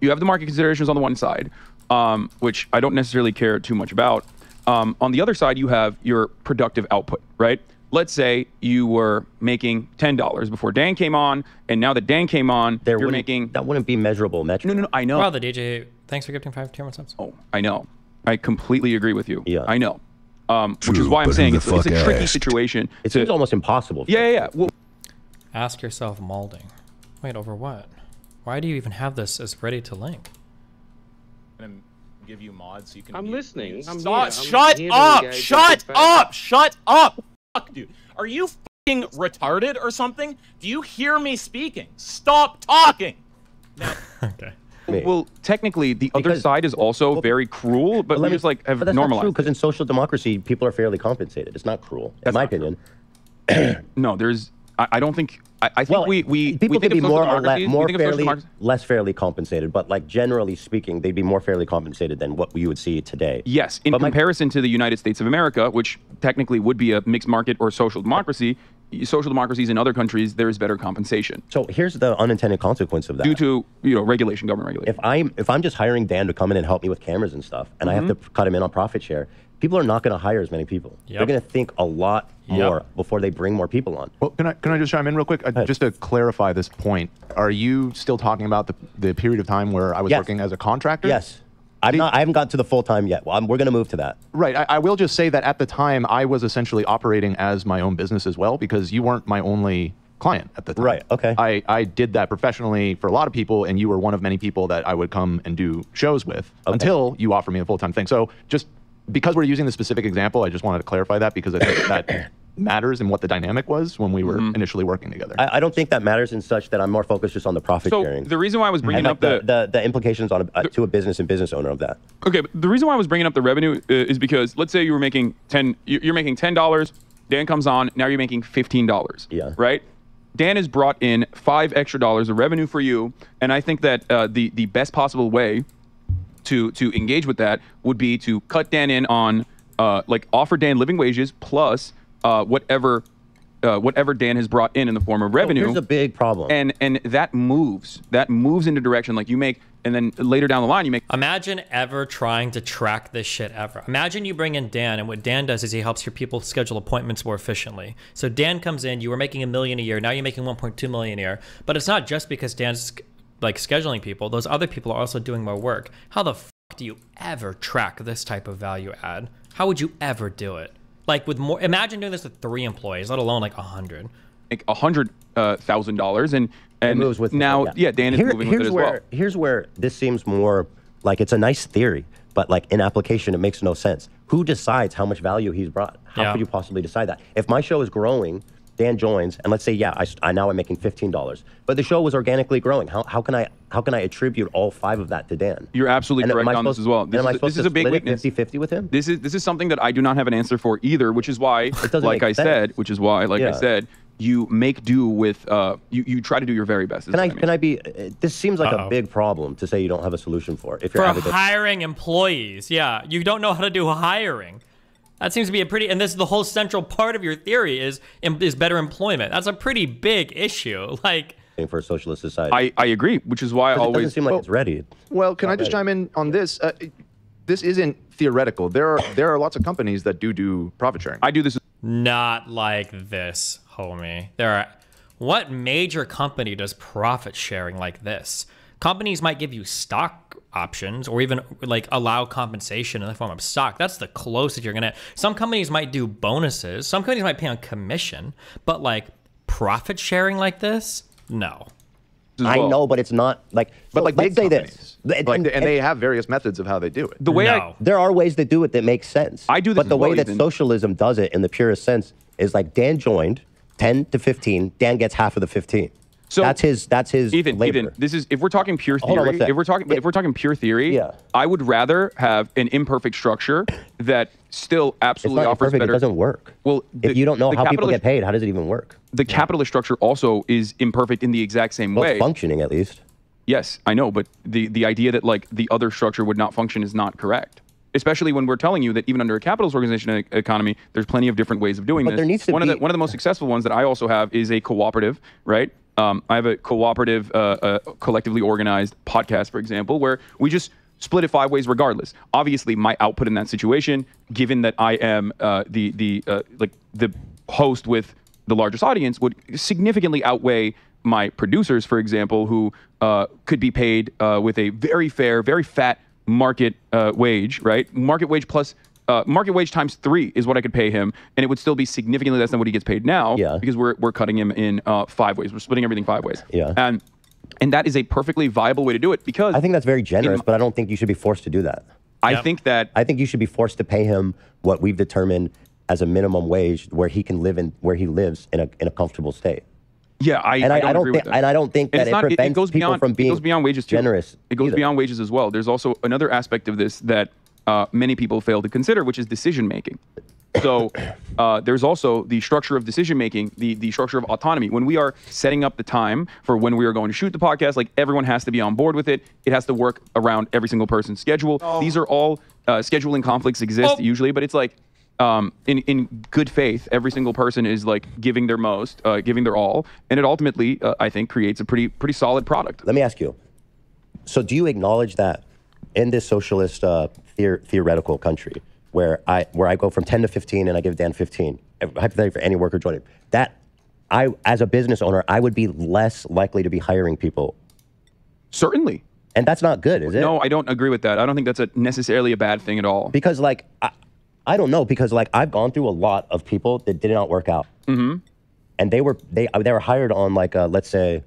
you have the market considerations on the one side, um, which I don't necessarily care too much about. Um, on the other side, you have your productive output, right? Let's say you were making ten dollars before Dan came on, and now that Dan came on, there you're making. that wouldn't be measurable metric. No, no, no. I know. Wow, the DJ. Thanks for gifting five tier one subs. Oh, I know. I completely agree with you. Yeah. I know. Um, which is why I'm saying it's, it's a tricky asked? situation. It to- almost impossible. for yeah, yeah, yeah. Well, Ask yourself molding. Wait, over what? Why do you even have this as ready to link? and give you mods so you can. I'm listening. mute I'm stuff. here. I'm shut here up! Shut up! Shut up! Fuck, dude. Are you fucking retarded or something? Do you hear me speaking? Stop talking! Okay. Me. well, technically, the other side is also very cruel, but, But we let me- just like have but that's normalized. because in social democracy, people are fairly compensated. It's not cruel, in my opinion. no, there's. I, I don't think. I, I think Well, we we people we could be more or less, more think of social fairly, less fairly compensated, but like generally speaking, they'd be more fairly compensated than what you would see today. Yes, in But my- comparison to the United States of America, which technically would be a mixed market or social democracy, social democracies in other countries there is better compensation So here's the unintended consequence of that. due to you know regulation, government regulation. if I'm if I'm just hiring Dan to come in and help me with cameras and stuff, and I have to Mm-hmm. cut him in on profit share, people are not going to hire as many people. They're going to think a lot Yep. more before they bring more people on. Well, can I can I just chime in real quick? Uh, just to clarify this point, are you still talking about the the period of time where I was Yes. working as a contractor? Yes, I'm not. I haven't got to the full time yet. Well, I'm, we're going to move to that. Right. I, I will just say that at the time I was essentially operating as my own business as well because you weren't my only client at the time. Right, okay. I, I did that professionally for a lot of people, and you were one of many people that I would come and do shows with until you offered me a full time thing. So just because we're using the specific example, I just wanted to clarify that because I think that matters and what the dynamic was when we were Mm-hmm. initially working together. I, I don't think that matters in such that I'm more focused just on the profit So sharing. the reason why I was bringing and up like the, the, the, the implications on a, uh, to a business and business owner of that. Okay, but the reason why I was bringing up the revenue uh, is because let's say you were making ten, you- you're making ten dollars. Dan comes on, now you're making fifteen dollars. Yeah. Right. Dan has brought in five extra dollars of revenue for you, and I think that uh, the the best possible way to to engage with that would be to cut Dan in on uh, like offer Dan living wages plus uh, whatever uh, whatever Dan has brought in in the form of revenue Here's a big problem. and and that moves that moves into direction like you make and then later down the line you make Imagine ever trying to track this shit ever. Imagine you bring in Dan, and what Dan does is he helps your people schedule appointments more efficiently. So Dan comes in, you were making a million a year, now you're making 1.2 million a year. But it's not just because Dan's like scheduling people; those other people are also doing more work. How the fuck do you ever track this type of value add? How would you ever do it? Like with more, imagine doing this with three employees, let alone like a hundred. like a hundred uh, dollars, and and moves with it, now yeah, Dan is Here- moving with it as where, well. Here's where this seems more like it's a nice theory, but like in application, it makes no sense. Who decides how much value he's brought? How Yeah. could you possibly decide that? If my show is growing, Dan joins, and let's say, yeah, I, s- I now I'm making fifteen dollars, but the show was organically growing. How, how can I how can I attribute all five of that to Dan? You're absolutely And am correct I on this supposed- as well. This am is- supposed this is a big split it weakness. 50-50 with him? This is this is something that I do not have an answer for either, which is why, like make I said, which is why, like I said, you make do with uh, you you try to do your very best. Can I what mean. can I be? uh, This seems like Uh-oh. a big problem to say you don't have a solution for. If you're For hiring employees, yeah, you don't know how to do hiring. That seems to be a pretty, and this is the whole central part of your theory is is better employment. That's a pretty big issue. Like, for a socialist society, I, I agree, which is why I But it doesn't always seem like it's ready. Well, can I just ready. chime in on this? Uh, this isn't theoretical. There are there are lots of companies that do do profit sharing. I do this. not like this, homie. There are, what major company does profit sharing like this? Companies might give you stock options or even like allow compensation in the form of stock. That's the closest you're gonna. Some companies might do bonuses. Some companies might pay on commission, but like profit sharing like this, no. as I know, but it's not like. but so like let's say companies, this, like, and, and they have various methods of how they do it. The way I there are ways that do it that make sense. I do this but the way that Ethan. socialism does it in the purest sense is like Dan joined ten to fifteen. Dan gets half of the fifteen. So, that's his. That's his Ethan, labor. Ethan, this is if we're talking pure Hold on theory. If we're talking, but if we're talking pure theory, Yeah. I would rather have an imperfect structure that still absolutely offers better. It doesn't work. Well, if you don't know how people get paid, how does it even work? The capitalist structure also is imperfect in the exact same Well, way. it's functioning at least. Yes, I know, but the the idea that like the other structure would not function is not correct. Especially when we're telling you that even under a capitalist organization economy, there's plenty of different ways of doing But this. there needs to one of the one of the most successful ones that I also have is a cooperative, right? Um, I have a cooperative, uh, uh, collectively organized podcast, for example, where we just split it five ways regardless. Obviously, my output in that situation, given that I am uh, the the uh, like the host with the largest audience, would significantly outweigh my producers, for example, who uh, could be paid uh, with a very fair, very fat market uh, wage, right? Market wage plus uh, market wage times three is what I could pay him, and it would still be significantly less than what he gets paid now. Yeah. Because we're we're cutting him in uh, five ways. We're splitting everything five ways. Yeah. And and that is a perfectly viable way to do it because I think that's very generous, In- but I don't think you should be forced to do that. I Yep. think that I think you should be forced to pay him what we've determined as a minimum wage, where he can live in where he lives in a in a comfortable state. yeah, I, And I, don't, I don't agree think, with that. and I don't think And that it's it not, it- prevents it goes people beyond, from being it goes beyond wages too. generous. It goes either. beyond wages as well. There's also another aspect of this that uh, many people fail to consider, which is decision making. So uh, there's also the structure of decision making, the the structure of autonomy. When we are setting up the time for when we are going to shoot the podcast, like everyone has to be on board with it. It has to work around every single person's schedule. These are all uh, scheduling conflicts exist Oh. usually, but it's like um, in in good faith, every single person is like giving their most, uh, giving their all, and it ultimately, uh, I think, creates a pretty pretty solid product. Let me ask you. So, do you acknowledge that in this socialist uh, theor- theoretical country, where I where I go from ten to fifteen and I give Dan fifteen, uh, hypothetically for any worker joining, that I, as a business owner, I would be less likely to be hiring people, Certainly, and that's not good, is it? no, I don't agree with that. I don't think that's a necessarily a bad thing at all. because like I, I don't know because like I've gone through a lot of people that did not work out, mm-hmm. and they were they they were hired on like a, let's say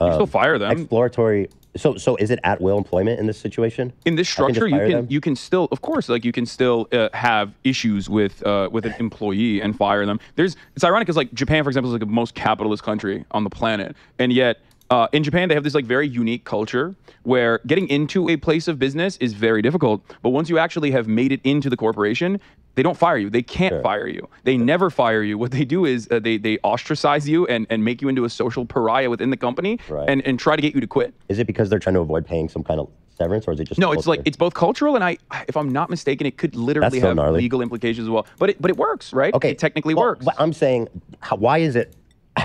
you still fire them. exploratory. So so is it at will employment in this situation? in this I can structure, you can them? you can still, of course, like you can still uh, have issues with uh, with an employee and fire them. There's it's ironic because like Japan, for example, is like the most capitalist country on the planet, and yet. Uh, in Japan, they have this like very unique culture where getting into a place of business is very difficult. But once you actually have made it into the corporation, they don't fire you. They can't fire you. They never fire you. What they do is uh, they they ostracize you and, and make you into a social pariah within the company Right. and, and try to get you to quit. Is it because they're trying to avoid paying some kind of severance, or is it just No, it's like it's both cultural and I, if I'm not mistaken, it could literally so have gnarly. legal implications as well. But it, but it works, right? okay. it technically well, works. But I'm saying, how, why is it?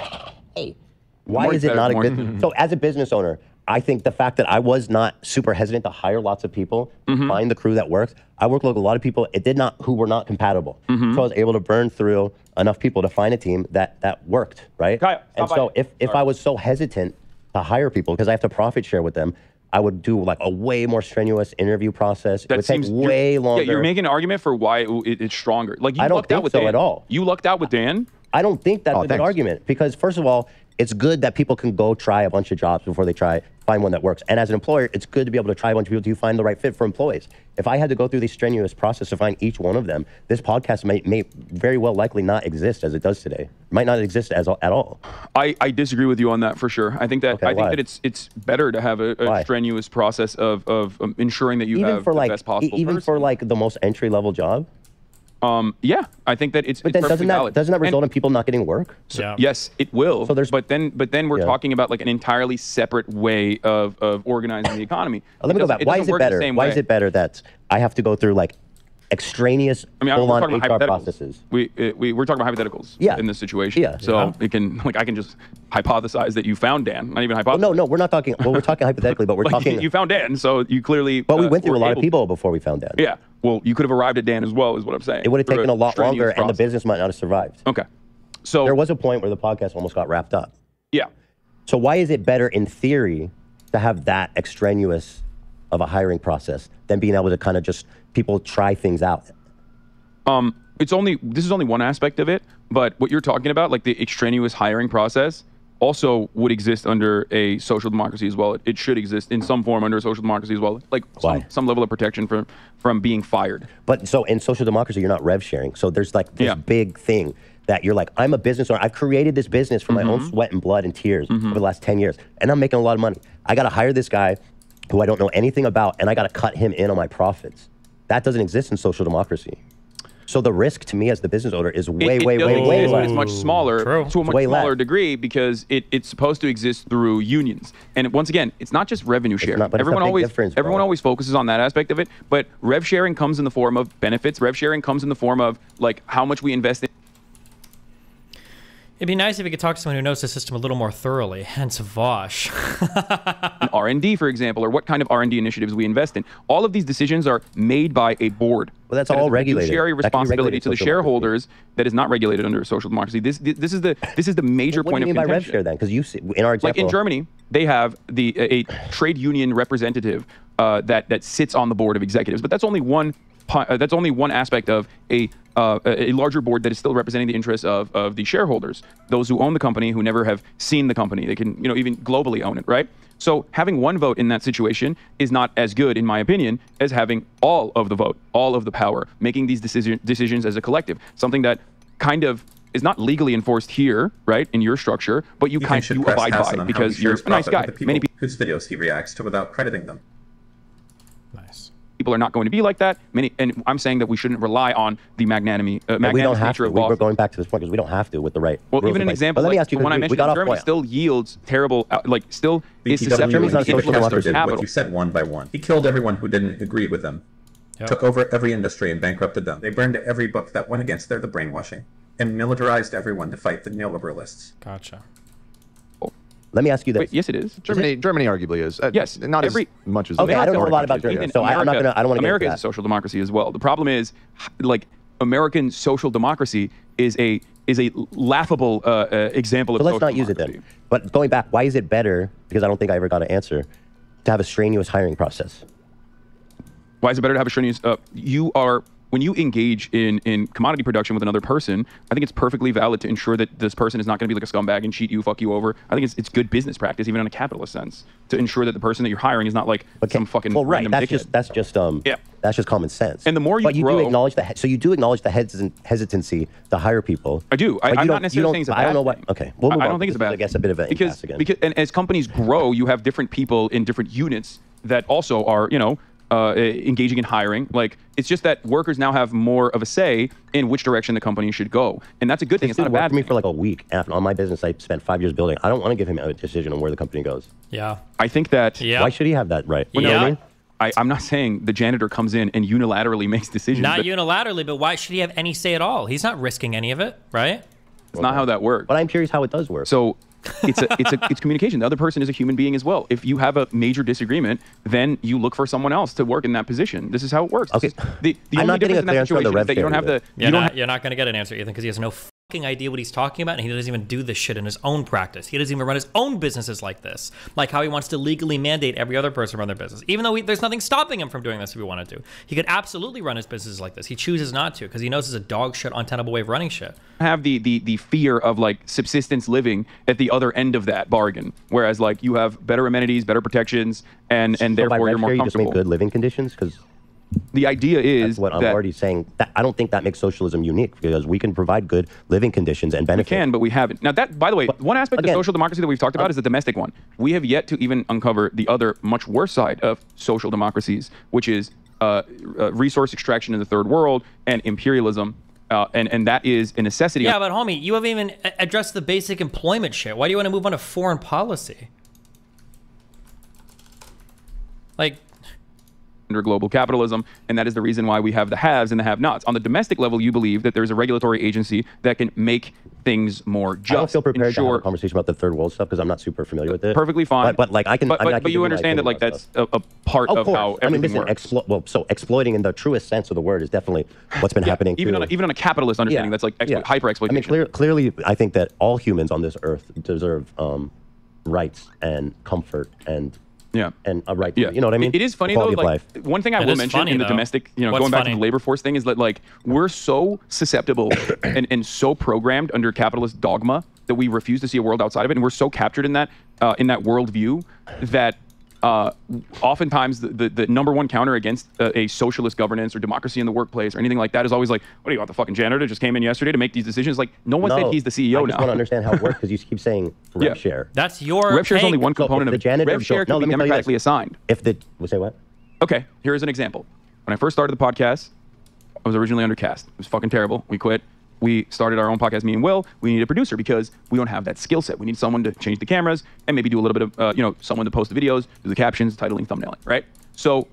hey, why is it better, not a good? so as a business owner, I think the fact that I was not super hesitant to hire lots of people, Mm-hmm. find the crew that works. I worked with a lot of people. It did not who were not compatible. Mm-hmm. So I was able to burn through enough people to find a team that that worked, right? Kyle, and so by. if if I was so hesitant to hire people because I have to profit share with them, I would do like a way more strenuous interview process. it That would seems take way longer. Yeah, you're making an argument for why it, it- it's stronger. Like you I don't lucked out with so Dan at all. You lucked out with Dan. I don't think that's Oh, a good argument because first of all, it's good that people can go try a bunch of jobs before they try find one that works. And as an employer, it's good to be able to try a bunch of people to find the right fit for employees. If I had to go through this strenuous process to find each one of them, this podcast may, may very well likely not exist as it does today. Might not exist as at all. I, I disagree with you on that for sure. I think that Okay, I think why? that it's it's better to have a, a strenuous process of of um, ensuring that you Even have for the like best possible. even for like the most entry level job. Um yeah, I think that it's But it's then perfectly doesn't that valid. doesn't that And- result in people not getting work? Yeah. Yes, it will. So there's- but then but then we're Yeah. talking about like an entirely separate way of, of organizing the economy. Uh, Let me go back. Why is it better? same Why way. is it better that I have to go through like extraneous I mean, I'm full we're talking HR processes? We, uh, we we're talking about hypotheticals. Yeah. In this situation. Yeah. So Yeah. it can like I can just hypothesize that you found Dan. Not even hypothesize. Well, no, no, we're not talking. Well, we're talking hypothetically, but we're Like, talking. you found Dan, so you clearly. but we uh, went through a lot able- of people before we found Dan. Yeah. Well, you could have arrived at Dan as well, is what I'm saying. It would have taken a lot strenuous longer, and the business might not have survived. Okay. So There was a point where the podcast almost got wrapped up. yeah. So why is it better in theory to have that extraneous of a hiring process than being able to kind of just people try things out? Um, it's only this is only one aspect of it, but what you're talking about, like the extraneous hiring process, also would exist under a social democracy as well. It, it should exist in some form under a social democracy as well, like some, some level of protection from from being fired. But so in social democracy, you're not rev sharing. So there's like this Yeah. big thing that you're like, I'm a business owner. I've created this business from my own Mm-hmm. sweat and blood and tears over the last 10 years, and I'm making a lot of money. I got to hire this guy who I don't know anything about, and I got to cut him in on my profits. That doesn't exist in social democracy. So the risk to me as the business owner is way, it way, way, way exist, but less. It's much smaller True. to a much way smaller less. degree because it, it's supposed to exist through unions. And once again, it's not just revenue sharing. not- but it's a everyone big always difference, everyone always focuses on that aspect of it. But rev sharing comes in the form of benefits. Rev sharing comes in the form of like how much we invest in It'd be nice if we could talk to someone who knows the system a little more thoroughly, hence Vosh. R&D, for example, or what kind of R&D initiatives we invest in. All of these decisions are made by a board. Well, that's That all a regulated. fiduciary responsibility to the social democracy. shareholders that is not regulated under social democracy. This this is the this is the major What point do you mean of by rev share then? Because you see, in our example, Like in Germany, they have the a trade union representative uh, that that sits on the board of executives, but that's only one. Pi- Uh, that's only one aspect of a uh, a larger board that is still representing the interests of, of the shareholders, those who own the company, who never have seen the company. They can you know even globally own it, right? So having one vote in that situation is not as good, in my opinion, as having all of the vote, all of the power, making these decision, decisions as a collective. Something that kind of is not legally enforced here, right, in your structure, but you Ethan kind you abide by he because you're a nice guy. Many people whose videos he reacts to without crediting them. Nice. people are not going to be like that. Many, and I'm saying that we shouldn't rely on the magnanimity, uh, magnanimous we don't have nature to. We we're going back to this point because we don't have to with the right. well, even an place. example, But let me ask you, the one I we, we mentioned got in off Germany point. still yields terrible, uh, like still is BTW susceptible Germany's when not to social Hitler influence democracy. did capital. what you said one by one. He killed everyone who didn't agree with him. Took over every industry and bankrupted them. They burned every book that went against their the brainwashing and militarized everyone to fight the neoliberalists. Gotcha. Let me ask you this. Wait, yes, it is. Germany, Germany, arguably is. Uh, Yes, not every- as much as Okay, I don't know a lot about Germany, so I- I'm not gonna- I don't wanna get America into is a that. social democracy as well. The problem is, like, American social democracy is a is a laughable uh, uh, example So of let's social not use it then. But going back, why is it better? Because I don't think I ever got an answer to have a strenuous hiring process. Why is it better to have a strenuous? Uh, you are when you engage in in commodity production with another person. I think it's perfectly valid to ensure that this person is not going to be like a scumbag and cheat you, fuck you over. I think it's it's good business practice, even in a capitalist sense, to ensure that the person that you're hiring is not like some fucking well, right. random That's dickhead. just that's just um. Yeah. That's just common sense. And the more you but you grow- do acknowledge the he- so you do acknowledge the hesit- hesitancy to hire people. I do. I, I'm don't- necessarily saying it's a I don't know what. Okay, we'll I, I don't think it's a bad. I guess a bit of an because again. because and as companies grow, you have different people in different units that also are you know uh, engaging in hiring. Like it's just that workers now have more of a say in which direction the company should go, and that's a good thing. It's not a dude worked bad for me thing. for like a week. And on my business, I spent five years building. I don't want to give him a decision on where the company goes. Yeah. I think that. Yeah. Why should he have that right? You know what I Yeah. mean? I, I'm not saying the janitor comes in and unilaterally makes decisions. Not but unilaterally, but why should he have any say at all? He's not risking any of it, right? It's not how that works. But I'm curious how it does work. So it's a, it's a, it's communication. The other person is a human being as well. If you have a major disagreement, then you look for someone else to work in that position. This is how it works. Okay. The, the I'm only not getting difference a in that clear answer on the situation is that you don't share have the either. you You're don't not, have, not going to get an answer, Ethan, because he has no fucking idea what he's talking about, and he doesn't even do this shit in his own practice. He doesn't even run his own businesses like this, like how he wants to legally mandate every other person run their business, even though he, there's nothing stopping him from doing this if he wanted to. He could absolutely run his businesses like this. He chooses not to because he knows it's a dog shit, untenable way of running shit. have the, the the fear of like subsistence living at the other end of that bargain. Whereas like you have better amenities, better protections, and and So therefore you're rev more share, you just comfortable. make good living conditions because the idea is that's what I'm that already saying. That I don't think that makes socialism unique because we can provide good living conditions and we benefits. can, but we haven't. Now that, by the way, one aspect again- of social democracy that we've talked about is the domestic one. We have yet to even uncover the other, much worse side of social democracies, which is uh, uh, resource extraction in the third world and imperialism. Uh, and and that is a necessity. Yeah, but homie, you haven't even addressed the basic employment shit. Why do you want to move on to foreign policy? Like, under global capitalism, and that is the reason why we have the haves and the have-nots. On the domestic level, you believe that there's a regulatory agency that can make things more just. I don't feel prepared to have a conversation about the third world stuff because I'm not super familiar with it. perfectly fine. But, but like I can, but, I mean, but, I but you understand that like that's a, a part Of of, how I mean, everything listen, works. explo- well, so exploiting in the truest sense of the word is definitely what's been Yeah, happening. even too. on a, even on a capitalist understanding, that's like explo- Yeah. hyper I mean, exploitation. clear, clearly, I think that all humans on this earth deserve um, rights and comfort and yeah. and a right. Yeah, You know what I mean? It, it is funny though. Like life. one thing I It will mention funny, in the though. domestic, you know, What's going back to the labor force thing is that like we're so susceptible and, and so programmed under capitalist dogma that we refuse to see a world outside of it, and we're so captured in that uh, in that worldview that. Uh, oftentimes, the, the, the number one counter against uh, a socialist governance or democracy in the workplace or anything like that is always like, "What do you want? The fucking janitor just came in yesterday to make these decisions." Like, no one no, said he's the CEO I just now. want to understand how it works because you keep saying rev Yeah. share. that's your. Rev share is only one No, component the of it. janitor Rev share don't- no, can be let me tell you democratically assigned. If the we say what? Okay, here's an example. When I first started the podcast, I was originally under cast. It was fucking terrible. We quit. We started our own podcast, me and Will. We need a producer because we don't have that skill set. We need someone to change the cameras and maybe do a little bit of, uh, you know, someone to post the videos, do the captions, titling, thumbnailing, right? So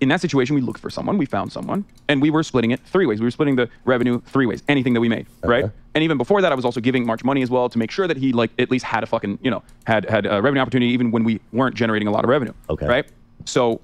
in that situation, we looked for someone, we found someone, and we were splitting it three ways. We were splitting the revenue three ways, anything that we made, right? And even before that, I was also giving March money as well to make sure that he like at least had a fucking, you know, had had a revenue opportunity even when we weren't generating a lot of revenue. Okay. Right. So,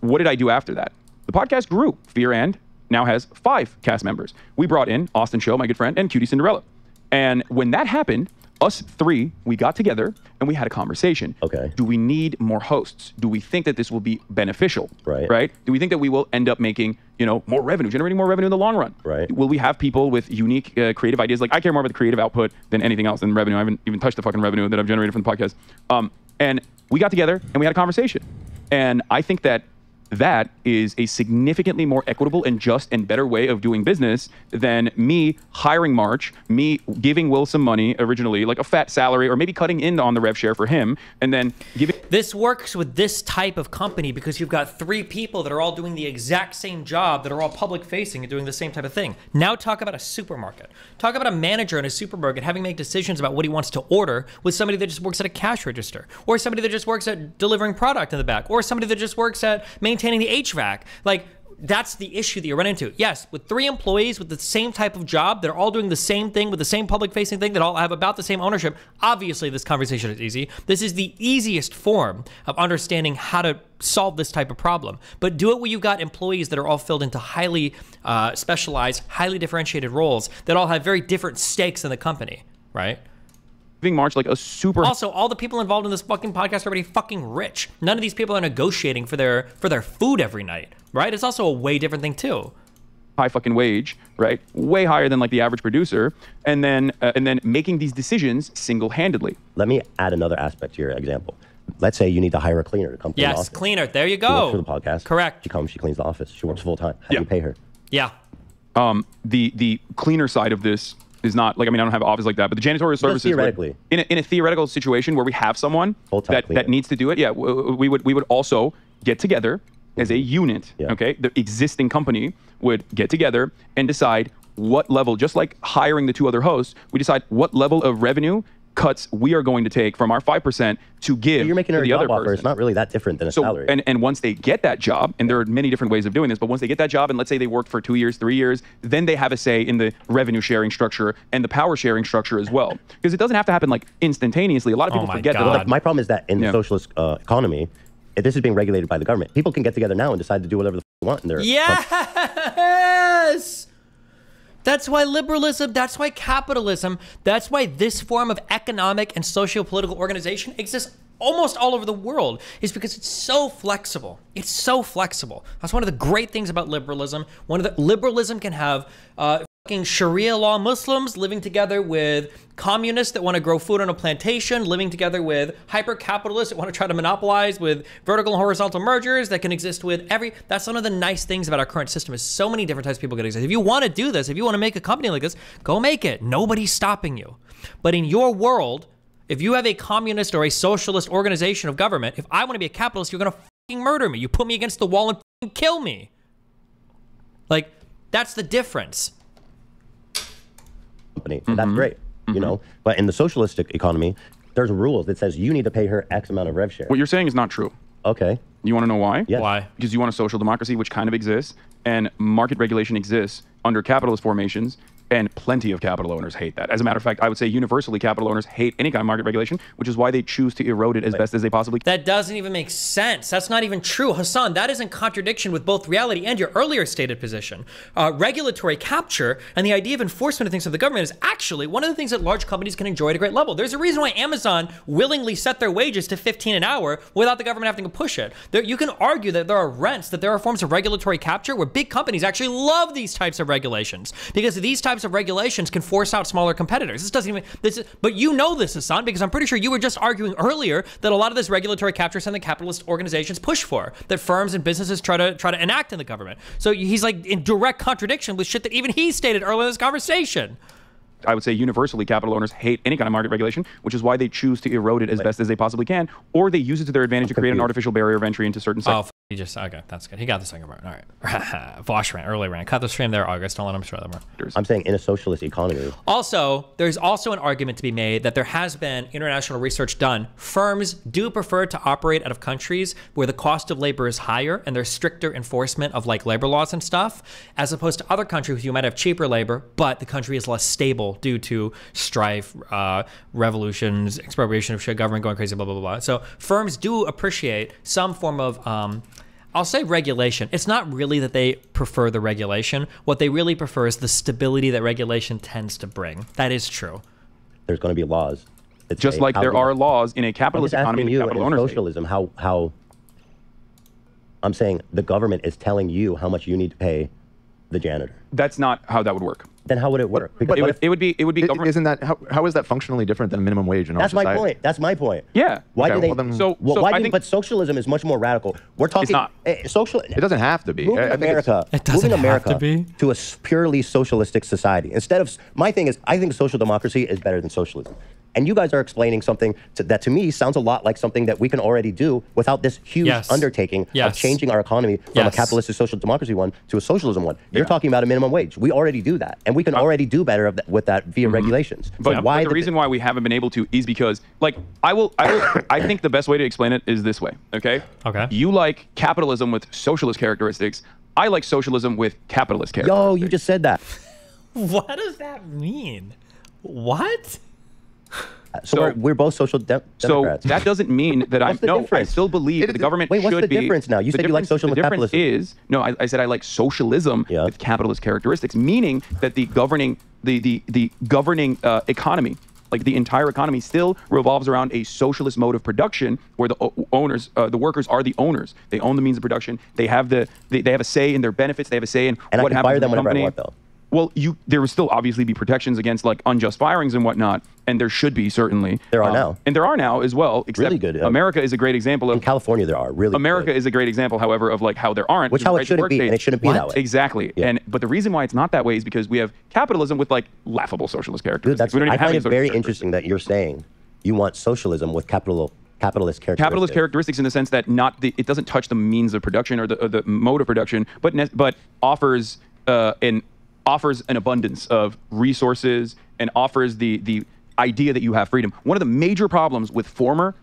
what did I do after that? The podcast grew. Fear and now has five cast members. We brought in Austin Show, my good friend, and QTCinderella. And when that happened, us three, we got together and we had a conversation. Okay. Do we need more hosts? Do we think that this will be beneficial? Right. Right. Do we think that we will end up making, you know, more revenue, generating more revenue in the long run? Right. Will we have people with unique uh, creative ideas? Like I care more about the creative output than anything else than revenue. I haven't even touched the fucking revenue that I've generated from the podcast. Um, and we got together and we had a conversation. And I think that that is a significantly more equitable and just and better way of doing business than me hiring March, me giving Will some money originally, like a fat salary, or maybe cutting in on the rev share for him, and then giving. This works with this type of company because you've got three people that are all doing the exact same job, that are all public facing and doing the same type of thing. Now talk about a supermarket. Talk about a manager in a supermarket having to make decisions about what he wants to order with somebody that just works at a cash register, or somebody that just works at delivering product in the back, or somebody that just works at maintaining the HVAC. Like that's the issue that you run into. Yes, with three employees with the same type of job, they're all doing the same thing with the same public facing thing that all have about the same ownership. Obviously, this conversation is easy. This is the easiest form of understanding how to solve this type of problem. But do it where you've got employees that are all filled into highly uh, specialized, highly differentiated roles that all have very different stakes in the company, right? Giving March like a super Also, all the people involved in this fucking podcast are already fucking rich. None of these people are negotiating for their for their food every night, right? It's also a way different thing too. high fucking wage, right? Way higher than like the average producer, and then uh, and then making these decisions single-handedly. Let me add another aspect to your example. Let's say you need to hire a cleaner to come clean the Yes, office. cleaner. There you She works go. for the podcast. Correct. She comes, she cleans the office. She works full time. How Yeah. do you pay her? Yeah. Um, the the cleaner side of this is not like I mean I don't have an office like that, but the janitorial services would- theoretically. in a, in a theoretical situation where we have someone that, cleaner. that needs to do it, yeah, we would we would also get together as a unit. Yeah. Okay, the existing company would get together and decide what level, just like hiring the two other hosts, we decide what level of revenue cuts we are going to take from our 5% to give You're making to the job other offer. person. It's not really that different than a So, salary. and, and once they get that job, and there are many different ways of doing this, but once they get that job, and let's say they worked for two years, three years, then they have a say in the revenue sharing structure and the power sharing structure as well. Because it doesn't have to happen like instantaneously. A lot of Oh people my forget God. that. like my problem is that in Yeah. the socialist uh, economy, if this is being regulated by the government. People can get together now and decide to do whatever the f- they want in their Yes. That's why liberalism, that's why capitalism, that's why this form of economic and socio-political organization exists almost all over the world is because it's so flexible. It's so flexible. That's one of the great things about liberalism. One of the liberalism can have uh, Sharia law Muslims living together with communists that want to grow food on a plantation, living together with hyper capitalists that want to try to monopolize with vertical and horizontal mergers that can exist with every. That's one of the nice things about our current system is so many different types of people can exist. If you want to do this, if you want to make a company like this, go make it. Nobody's stopping you. But in your world, if you have a communist or a socialist organization of government, if I want to be a capitalist, you're gonna fucking murder me. You put me against the wall and kill me. Like that's the difference. Company. and That's mm-hmm. great, you mm-hmm. know. But in the socialistic economy, there's rules that says you need to pay her X amount of rev share. What you're saying is not true. Okay. You want to know why? Yes. Why? Because you want a social democracy, which kind of exists, and market regulation exists under capitalist formations, and plenty of capital owners hate that. As a matter of fact, I would say universally capital owners hate any kind of market regulation, which is why they choose to erode it as best as they possibly can. That doesn't even make sense. That's not even true. Hasan, that is in contradiction with both reality and your earlier stated position. Uh, regulatory capture and the idea of enforcement of things of the government is actually one of the things that large companies can enjoy at a great level. There's a reason why Amazon willingly set their wages to 15 an hour without the government having to push it. There, you can argue that there are rents, that there are forms of regulatory capture where big companies actually love these types of regulations because these types of regulations can force out smaller competitors. This doesn't even this is, but you know this, Hasan, because I'm pretty sure you were just arguing earlier that a lot of this regulatory capture is something capitalist organizations push for, that firms and businesses try to try to enact in the government. So he's like in direct contradiction with shit that even he stated earlier in this conversation. I would say universally capital owners hate any kind of market regulation, which is why they choose to erode it as best as they possibly can, or they use it to their advantage to create an artificial barrier of entry into certain Oh, sectors. f- he just okay. That's good. He got the second part. All right. Vosh ran early ran. Cut the stream there, August. Don't let him show them. I'm saying in a socialist economy, Also, there's also an argument to be made that there has been international research done. Firms do prefer to operate out of countries where the cost of labor is higher and there's stricter enforcement of like labor laws and stuff, as opposed to other countries where you might have cheaper labor, but the country is less stable due to strife, uh, revolutions, expropriation of shit, government going crazy, blah blah blah. blah. So firms do appreciate some form of um, I'll say regulation. It's not really that they prefer the regulation. What they really prefer is the stability that regulation tends to bring. That is true. there's going to be laws. Just like there are laws in a I'm capitalist just economy asking you capital in owners hate. socialism how how. I'm saying the government is telling you how much you need to pay the janitor. That's not how that would work. Then how would it work? Because It would, if- it would be it would be I- government. Isn't that how, how is that functionally different than minimum wage in our That's my society? point. That's my point. Yeah. Why Okay, do they? well then- So- well, so why I do, think- but socialism is much more radical. We're talking not. eh, social. It doesn't have to be. Moving I- I America, It doesn't moving have to America be. to a s- purely socialistic society. Instead of my thing is, I think social democracy is better than socialism. And you guys are explaining something to, that to me sounds a lot like something that we can already do without this huge Yes. undertaking Yes. of changing our economy from Yes. a capitalist social democracy one to a socialism one. You're talking about a minimum wage. We already do that, and we can already do better of that, with that via regulations. Mm-hmm. But, So but the the- reason why we haven't been able to is because, like, I will, I will, I think the best way to explain it is this way. Okay. Okay. You like capitalism with socialist characteristics. I like socialism with capitalist characteristics. Yo, you just said that. What does that mean? What? So, So- we're, we're both social de- So that doesn't mean that I'm. the no. I still believe that the government Wait, what's should the be. difference now? You said you like difference- socialism The difference is no. I, I said I like socialism Yeah. with capitalist characteristics, meaning that the governing the the the governing uh, economy. Like the entire economy still revolves around a socialist mode of production, where the owners, uh, the workers, are the owners. They own the means of production. They have the, they, they have a say in their benefits. They have a say in And I what can happens fire in them the whenever I company. want, though. Well, you there would still obviously be protections against like unjust firings and whatnot, and there should be certainly. There are Um, now. and there are now as well. Really good, America is a great example in. California, there are really America good. is a great example, however, of like how there aren't. Which how it shouldn't be, and it shouldn't be that way. Exactly. Yeah. And but the reason why it's not that way is because we have capitalism with like laughable socialist Dude, characteristics. that's, we don't even I find it very interesting that you're saying you want socialism with capital capitalist characteristics. capitalist characteristics in the sense that not the, it doesn't touch the means of production or the, or the mode of production, but ne- but offers uh, an offers an abundance of resources and offers the the idea that you have freedom. One of the major problems with former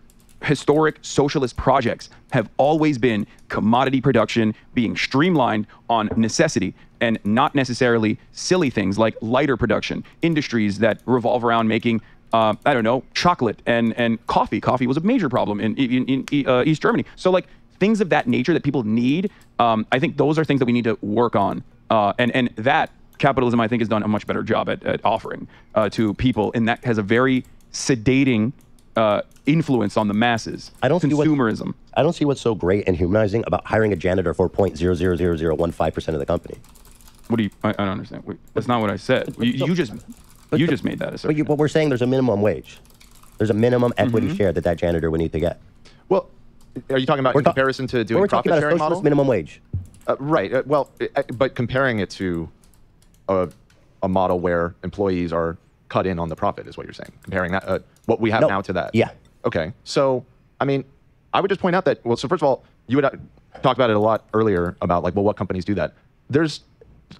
historic socialist projects have always been commodity production being streamlined on necessity and not necessarily silly things like lighter production, industries that revolve around making. Uh, I don't know, chocolate and, and coffee. Coffee was a major problem in, in, in uh, East Germany. So, like, things of that nature that people need, um, I think those are things that we need to work on. Uh, and, and that capitalism, I think, has done a much better job at, at offering uh, to people. And that has a very sedating uh, influence on the masses. I don't see what- consumerism. I don't see what's so great and humanizing about hiring a janitor for 0.0000015% of the company. What do you? I, I don't understand. Wait, that's not what I said. You, you just you just made that But, assertion. you, but we're saying there's a minimum wage. There's a minimum equity Mm-hmm. share that that janitor would need to get. Well, are you talking about We're in ta- comparison to doing We're talking profit about a sharing socialist model? minimum wage. Uh, right. Uh, well, uh, but comparing it to a, a model where employees are cut in on the profit is what you're saying. Comparing that, uh, what we have No. now to that. Yeah. Okay. So, I mean, I would just point out that, well, so first of all, you would uh, talked about it a lot earlier about like, well, what companies do that. There's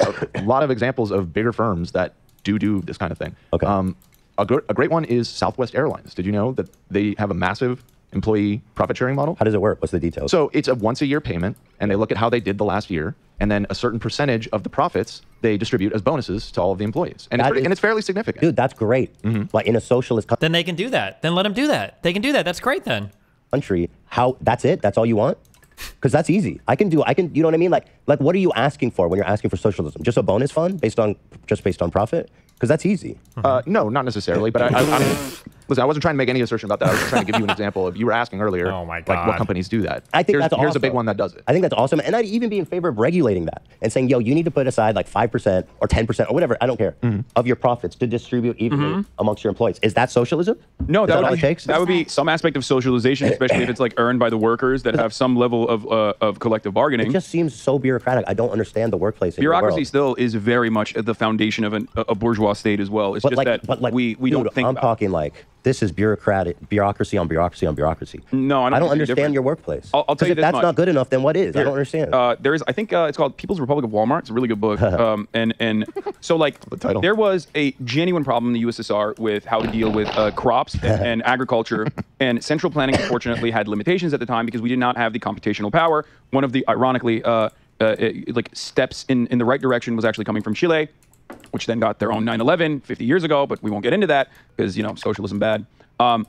a lot of examples of bigger firms that do do this kind of thing. Okay. Um, a, gr- a great one is Southwest Airlines. Did you know that they have a massive employee profit sharing model? How does it work? What's the details? So it's a once a year payment, and they look at how they did the last year, and then a certain percentage of the profits they distribute as bonuses to all of the employees, and, it's, pretty- is- and it's fairly significant. Dude, that's great. Mm-hmm. Like in a socialist co- Then they can do that. Then let them do that. They can do that. That's great then. country, how that's it? That's all you want? Because that's easy. I can do. I can. You know what I mean? Like, like, what are you asking for when you're asking for socialism? Just a bonus fund based on just based on profit? Because that's easy. Uh, no, not necessarily, but I, I, I'm, listen, I wasn't trying to make any assertion about that. I was just trying to give you an example of you were asking earlier. Oh my God. Like what companies do that? I think here's, that's here's a big awesome. one that does it. I think that's awesome, and I'd even be in favor of regulating that and saying, "Yo, you need to put aside like five percent or ten percent or whatever. I don't care Mm-hmm. of your profits to distribute evenly amongst your employees." Is that socialism? No, that, that would all be, it takes? that would be some aspect of socialization, especially if it's like earned by the workers that have some level of uh, of collective bargaining. It just seems so bureaucratic. I don't understand the workplace. Bureaucracy world. still is very much the foundation of an, a bourgeois state as well. It's But just like, that but like, we, we dude, don't think I'm about. it. talking like this is bureaucratic, bureaucracy on bureaucracy on bureaucracy. No, I don't think it's any understand different. your workplace. I'll- I'll tell 'Cause you if this that's much. not good enough, then what is? I don't understand. Uh, there is, I think uh, it's called People's Republic of Walmart. It's a really good book. um, and and so like title. there was a genuine problem in the USSR with how to deal with uh, crops and, and agriculture. And central planning, unfortunately, had limitations at the time because we did not have the computational power. One of the ironically uh, it- like steps in in the right direction was actually coming from Chile. Which then got their own 9/11 50 years ago, but we won't get into that because you know socialism bad. Um,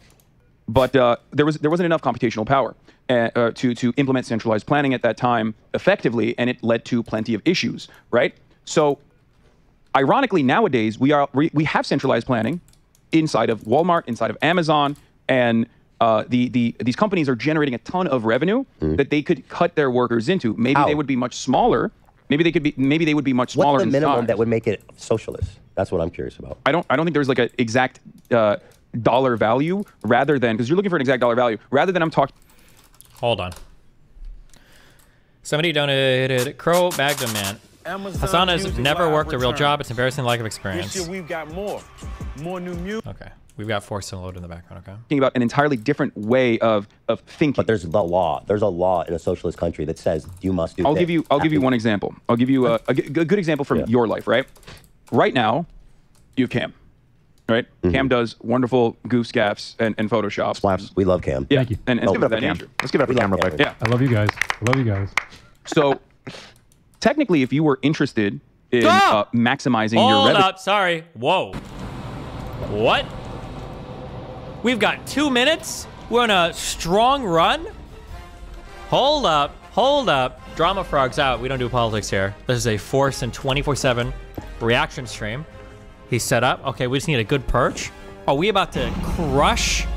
but uh, there was there wasn't enough computational power uh, uh, to to implement centralized planning at that time effectively, and it led to plenty of issues. Right. So, ironically, nowadays we are we, we have centralized planning inside of Walmart, inside of Amazon, and uh, the the these companies are generating a ton of revenue that they could cut their workers into. Maybe. How? they would be much smaller. Maybe they could be. Maybe they would be much smaller. What's the minimum size. that would make it socialist? That's what I'm curious about. I don't I don't think there's like an exact uh, dollar value rather than because you're looking for an exact dollar value rather than I'm talking Hold on. Somebody donated Crow Magnum Man. Hasan has never worked a real job. It's embarrassing lack of experience. This year we've got more, more new music. Okay. We've got Forsen Load in the background, okay? Thinking about an entirely different way of of thinking. But there's the law. There's a law in a socialist country that says you must do. I'll this. give you I'll give you one example. I'll give you a, a g- a good example from Yeah. your life, right? Right now, you have Cam, right? Mm-hmm. Cam does wonderful goofs, gaffs, and, and Photoshop. Slaps. We love Cam. Yeah, Thank you. and, and Oh, things Give it up for that Cam. nature. Let's give it up for We love Cam real quick. Yeah. I love you guys. I love you guys. So, technically, if you were interested in uh, Stop! maximizing your revenue. Hold up. Sorry. Whoa. What? We've got two minutes? We're on a strong run? Hold up. Hold up. Drama Frog's out. We don't do politics here. This is a Forsen 24-7 reaction stream. He's set up. Okay, we just need a good perch. Are we about to crush?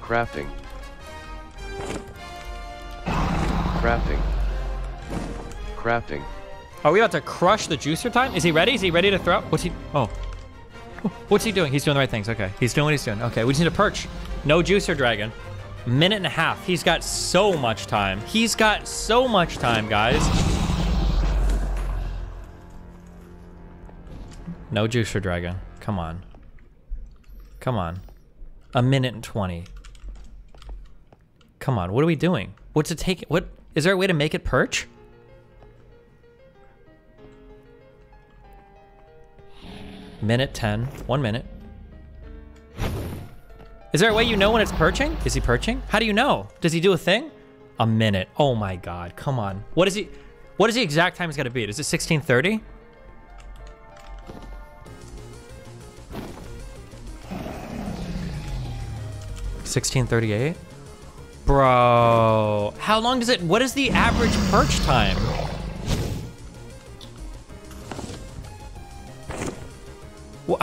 Crafting. Crafting. Crafting. Are we about to crush the juicer time? Is he ready? Is he ready to throw? What's he? Oh. What's he doing? He's doing the right things. Okay. He's doing what he's doing. Okay. We just need a perch. No juicer dragon. Minute and a half. He's got so much time. He's got so much time, guys. No juicer dragon. Come on. Come on. A minute and 20. Come on. What are we doing? What's it take? What? Is there a way to make it perch? Minute 10. One minute. Is there a way you know when it's perching? Is he perching? How do you know? Does he do a thing? A minute. Oh my god. Come on. What is he? What is the exact time he's got to beat? Is it 1630? Sixteen thirty-eight, bro. How long does it? What is the average perch time? What?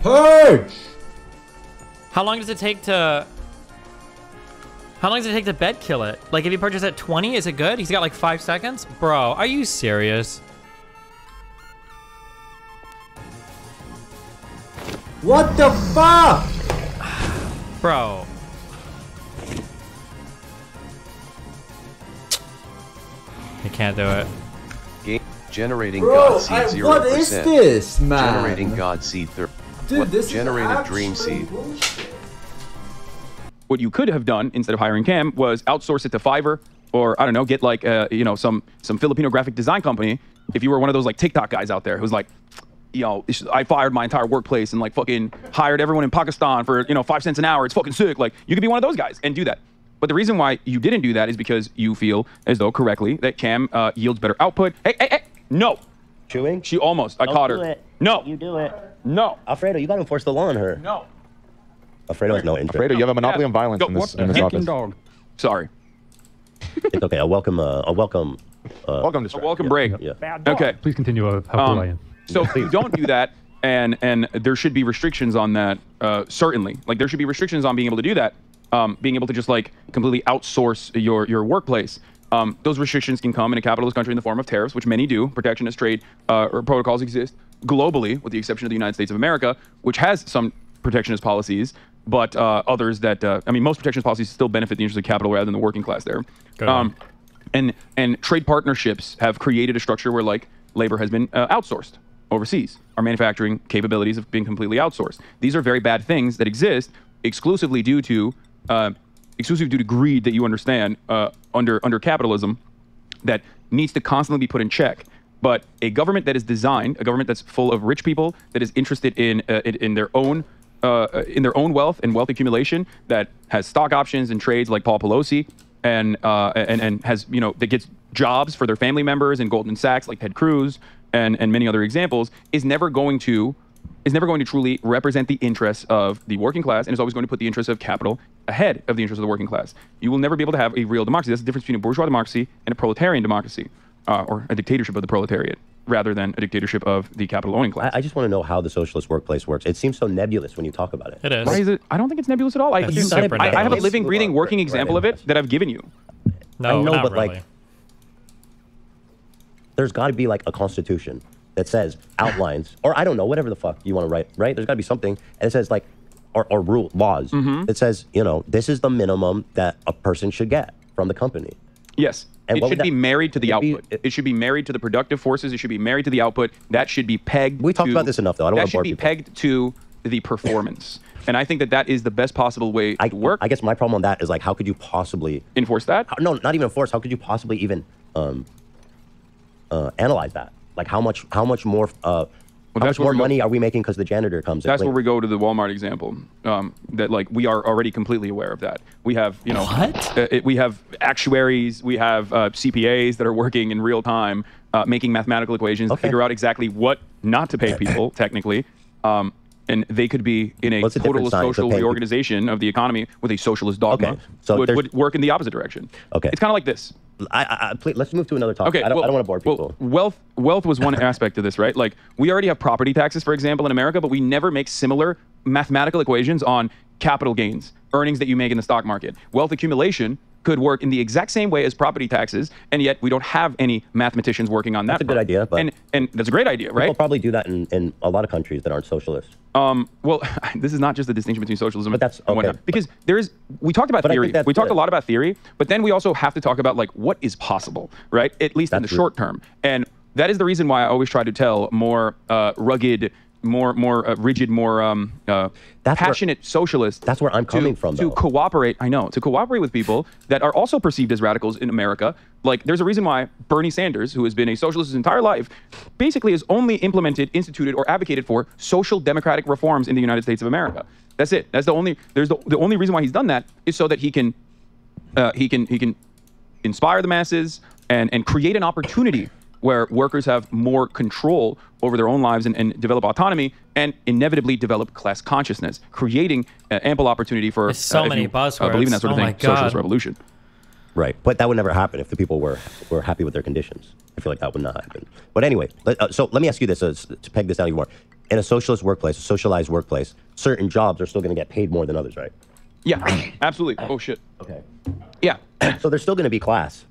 Purge! How long does it take to... How long does it take to bed kill it? Like, if he purchases at 20, is it good? He's got like five seconds? Bro, are you serious? What the fuck? Bro. He can't do it. Game generating Bro, God seed I- zero what is this, man? Generating God seed thirty. Dude, this is generated dream actually seed. What you could have done instead of hiring Cam was outsource it to Fiverr, or I don't know, get like uh, you know some some Filipino graphic design company. If you were one of those like TikTok guys out there who's like, you know, I fired my entire workplace and like fucking hired everyone in Pakistan for you know five cents an hour. It's fucking sick. Like you could be one of those guys and do that. But the reason why you didn't do that is because you feel as though correctly that Cam uh, yields better output. Hey, hey, hey, no. Chewing? She almost. I Don't caught do her. it. No. You do it. No. Alfredo, you gotta enforce the law on her. No. Alfredo has no interest. Alfredo, you have a monopoly Yeah. on violence Go- in this, what in the this office. dog. Sorry. it's okay. A welcome. Uh, a welcome. Uh, welcome to A welcome break. Yeah. Okay. Please continue. Uh, how cool Um, I am. So if don't do that, and and there should be restrictions on that. Uh, certainly, like there should be restrictions on being able to do that. Um, being able to just like completely outsource your your workplace. Um, those restrictions can come in a capitalist country in the form of tariffs, which many do. Protectionist trade uh, or protocols exist globally, with the exception of the United States of America, which has some protectionist policies, but uh, others that uh, I mean, most protectionist policies still benefit the interests of capital rather than the working class. There. Um, and and trade partnerships have created a structure where like labor has been uh, outsourced overseas. Our manufacturing capabilities have been completely outsourced. These are very bad things that exist exclusively due to uh, exclusively due to greed that you understand uh, under under capitalism that needs to constantly be put in check. But a government that is designed, a government that's full of rich people, that is interested in uh, in, in their own uh, in their own wealth and wealth accumulation, that has stock options and trades like Paul Pelosi, and uh, and and has you know that gets jobs for their family members and Goldman Sachs like Ted Cruz and and many other examples, is never going to is never going to truly represent the interests of the working class and is always going to put the interests of capital ahead of the interests of the working class. You will never be able to have a real democracy. That's the difference between a bourgeois democracy and a proletarian democracy, uh, or a dictatorship of the proletariat, rather than a dictatorship of the capital owning class. I, I just want to know how the socialist workplace works. It seems so nebulous when you talk about it. It is. Why is it? I don't think it's nebulous at all. I, you- I, I have a living, breathing, working example of it that I've given you. No, I know, not but really. like, there's got to be like a constitution that says outlines, or I don't know, whatever the fuck you want to write, right? There's got to be something, and it says like, or, or rule laws Mhm. that says, you know, this is the minimum that a person should get from the company. Yes. And it should would be married to the it be- output. It, should be married to the productive forces. It should be married to the output. That should be pegged. We talked to- about this enough, though. I don't That wanna should be people. pegged to the performance. and I think that that is the best possible way I, to work. I guess my problem on that is like, how could you possibly enforce that? no, not even enforce. How could you possibly even um, uh, analyze that? Like, how much, how much more, uh, how that's much more we go- money are we making because the janitor comes? in? That's where we go to the Walmart example. Um, that like we are already completely aware of that. We have you know What? Uh, it, we have actuaries, we have uh, CPAs that are working in real time, uh, making mathematical equations to figure out exactly what not to pay people technically. Um, and they could be in a What's the total social people? reorganization of the economy with a socialist dogma. Okay, so would, there's- would work in the opposite direction. Okay. It's kind of like this. I, I, I, please, let's move to another topic. Okay, I don't, well- I don't want to bore people. Well, wealth wealth was one aspect of this, right? Like we already have property taxes, for example, in America, but we never make similar mathematical equations on capital gains, earnings that you make in the stock market. Wealth accumulation could work in the exact same way as property taxes, and yet we don't have any mathematicians working on that. That's a good idea, but- and and that's a great idea, right? People probably do that in, in a lot of countries that aren't socialist. Um, well, this is not just the distinction between socialism But that's- and whatnot. okay. Because there is, we talked about But theory. We talked good. a lot about theory, but then we also have to talk about like what is possible, right? At least in the That's short term. And that is the reason why I always try to tell more uh, rugged more more uh, rigid, more um, uh, passionate socialists. That's where I'm to- coming from, To cooperate, I know, to cooperate with people that are also perceived as radicals in America. Like, there's a reason why Bernie Sanders, who has been a socialist his entire life, basically has only implemented, instituted, or advocated for social democratic reforms in the United States of America. That's it. That's the only. There's the, the only reason why he's done that is so that he can, uh, he can he can inspire the masses and and create an opportunity where workers have more control over their own lives and, and develop autonomy and inevitably develop class consciousness, creating uh, ample opportunity for There's so uh, many you, buzzwords. Uh, believe in that sort of Oh thing, my socialist revolution. Right, but that would never happen if the people were were happy with their conditions. I feel like that would not happen. But anyway, let, uh, so let me ask you this uh, to peg this down even more. In a socialist workplace, a socialized workplace, certain jobs are still going to get paid more than others, right? Yeah, absolutely. Oh shit. Okay. Yeah. so there's still going to be class.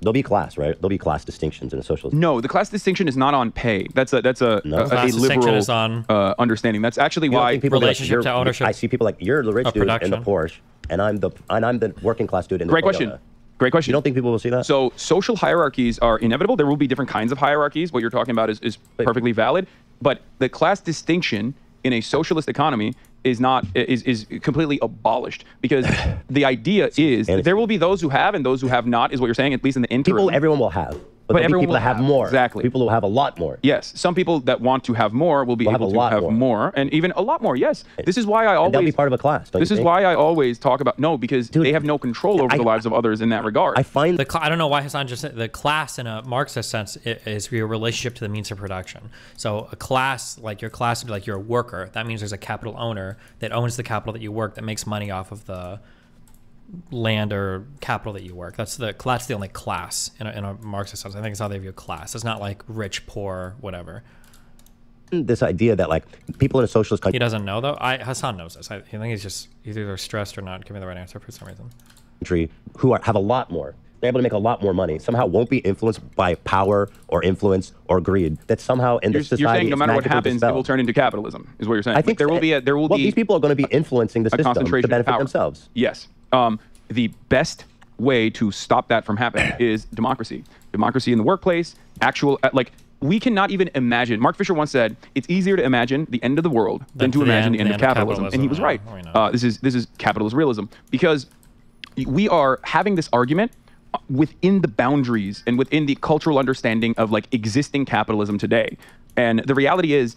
There'll be class, right? There'll be class distinctions in a socialist. No, the class distinction is not on pay. That's a that's a, a, a Class liberal is on- uh, understanding. That's actually why people be like, you're- to ownership I see people like you're the rich of dude in the. Porsche, and I'm the and I'm the working class dude in the Great question. Great question. You don't think people will see that? So social hierarchies are inevitable. There will be different kinds of hierarchies. What you're talking about is, is perfectly valid. But the class distinction in a socialist economy is not is, is completely abolished. Because the idea is there will be those who have and those who have not is what you're saying at least in the interim. People, everyone will have, but, But everyone people will that have, have, more. exactly. People who have a lot more. Yes, some people that want to have more will be Will have able a to lot have more. more. and even a lot more. Yes, this is why I always And they'll be part of a class. Don't This you is think? why I always talk about no because they have no control over the lives of others in that regard. I find the cl- I don't know why Hasan just said the class in a Marxist sense is your relationship to the means of production. So a class, like your class would be like you're a worker. That means there's a capital owner that owns the capital that you work that makes money off of the land or capital that you work. That's the that's the only class in a, in a Marxist sense. I think it's how they view class. It's not like rich, poor, whatever. this idea that like people in a socialist country. He doesn't know though. I Hasan knows this. I, I think he's just he's either stressed or not giving the right answer for some reason. Country who are, have a lot more, they're able to make a lot more money, somehow won't be influenced by power or influence or greed. That somehow in you're, the society you're saying no matter what magically happens, it will turn into capitalism. Is what you're saying? I Like, think there will be a there will well, be these people are going to be influencing the system to benefit power. themselves. Yes. Um, the best way to stop that from happening is democracy. Democracy in the workplace, actual, uh, like, we cannot even imagine. Mark Fisher once said, "It's easier to imagine the end of the world than to the imagine end- the end the of end of capitalism." And he was right. Uh, this is this is capitalist realism because we are having this argument within the boundaries and within the cultural understanding of like existing capitalism today. And the reality is,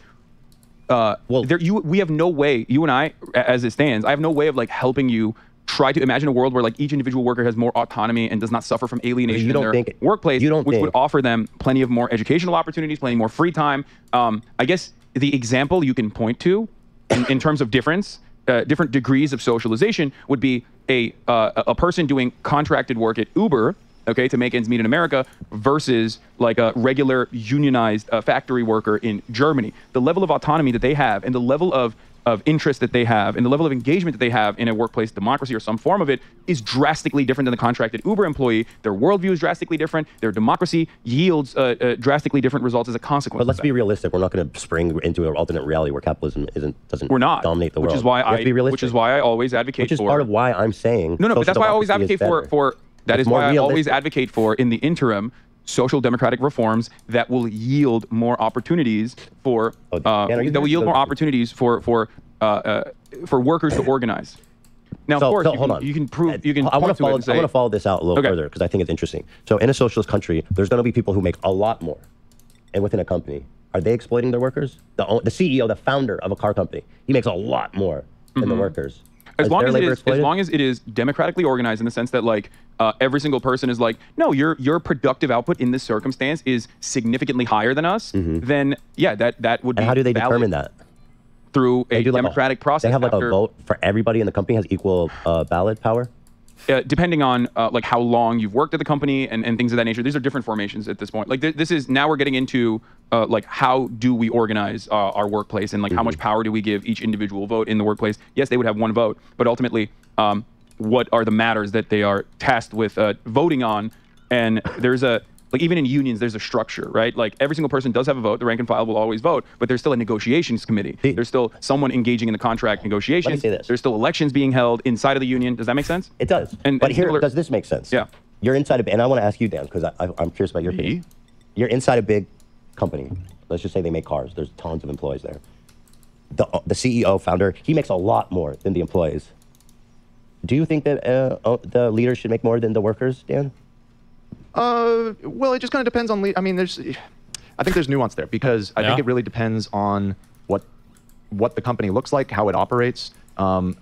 uh, well, there you we have no way. You and I, as it stands, I have no way of like helping you try to imagine a world where like each individual worker has more autonomy and does not suffer from alienation You in their think- workplace, you don't which would offer them plenty of more educational opportunities, plenty more free time. Um, I guess the example you can point to in, in terms of difference, uh, different degrees of socialization would be a uh, a person doing contracted work at Uber, okay, to make ends meet in America, versus like a regular unionized uh, factory worker in Germany. The level of autonomy that they have and the level of of interest that they have and the level of engagement that they have in a workplace democracy or some form of it is drastically different than the contracted Uber employee. Their worldview is drastically different. Their democracy yields uh, uh, drastically different results as a consequence. But let's be realistic. We're not going to spring into an alternate reality where capitalism isn't doesn't We're not. dominate the which world. is why I be realistic. which is why I always advocate Which is for part of why I'm saying No, no, but that's why I always advocate for for that It's is why I always advocate for in the interim social democratic reforms that will yield more opportunities for uh, Dan, that will yield more opportunities for for uh, uh, for workers to organize. Now, So- of course, so you, hold can, on. you can prove you can I want to follow. and I want to follow this out a little Okay. further because I think it's interesting. So, in a socialist country, there's going to be people who make a lot more, and within a company, are they exploiting their workers? The the CEO, the founder of a car company, he makes a lot more than the Mhm. workers. As Is long as it labor as long as it is democratically organized in the sense that like uh, every single person is like no your your productive output in this circumstance is significantly higher than us then yeah that that would Mm-hmm. And be how do they valid determine that? through a They do like democratic process They have like after- a vote for everybody in the company has equal uh, ballot power. Uh, depending on uh, like how long you've worked at the company and, and things of that nature. These are different formations at this point. Like th- this is now we're getting into uh, like how do we organize uh, our workplace and like how much power do we give each individual vote in the workplace? Yes, they would have one vote, but ultimately, um, what are the matters that they are tasked with uh, voting on? And there's a like even in unions, there's a structure, right? Like every single person does have a vote. The rank and file will always vote, but there's still a negotiations committee. There's still someone engaging in the contract negotiations. say this. There's still elections being held inside of the union. Does that make sense? It does. And, but and here, people are- does this make sense? Yeah. You're inside of, and I want to ask you, Dan, because I, I'm curious about your opinion. You're inside a big company, Let's just say they make cars. There's tons of employees there. The, the CEO, founder, he makes a lot more than the employees. Do you think that uh, uh, the leaders should make more than the workers, Dan? Uh, well, it just kind of depends on. Le- I mean, there's, I think there's nuance there because I think it really depends on what what the company looks like, how it operates. Um,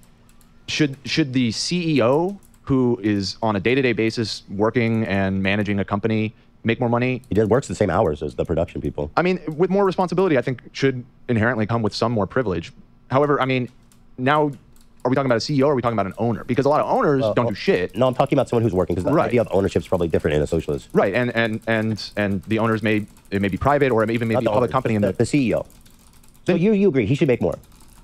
should should the CEO who is on a day-to-day basis working and managing a company make more money? He just works the same hours as the production people. I mean, with more responsibility, I think should inherently come with some more privilege. However, I mean, now are we talking about a CEO or are we talking about an owner? Because a lot of owners uh, don't do uh, shit. No, I'm talking about someone who's working because the Right. idea of ownership is probably different in a socialist. Right, and and and and the owners may it may be private or it may even may Not be the a public owners, company. And the CEO. So you you agree he should make more?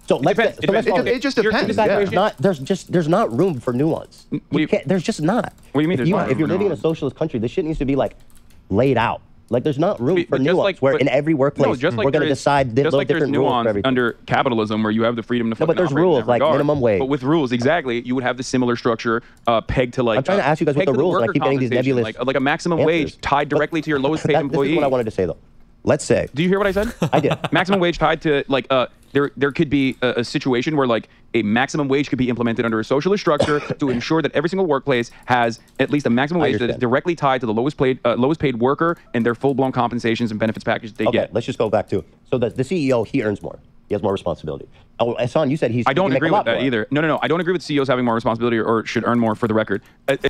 So let's depends. so It let's depends. follow It- it just You're- depends, There's not there's just there's not room for nuance. Mm, you you- can't, there's just not. What do you mean If, you, if you're living in a socialist country, this shit needs to be like laid out. Like there's not room But- for but nuance. like- where but- in every workplace no, just like we're going to decide just like there's different rules nuance under capitalism where you have the freedom to No, but there's rules, like regard. minimum wage. But with rules, exactly, you would have the similar structure uh, pegged to like. I'm trying to uh, ask you guys what the rules are. I keep getting these nebulous like, like a maximum answers. wage tied But- directly to your lowest paid that- employee. This is what I wanted to say though. Let's say Do you hear what I said? I did. maximum wage tied to like uh there there could be a, a situation where like a maximum wage could be implemented under a socialist structure to ensure that every single workplace has at least a maximum wage that is directly tied to the lowest paid uh, lowest paid worker and their full blown compensations and benefits package they okay, get. let's just go back to so the, the CEO he earns more. He has more responsibility. Oh, Hasan, you said he's. I don't he make a agree with that more. either. No, no, no. I don't agree with CEOs having more responsibility or, or should earn more for the record. Uh, uh,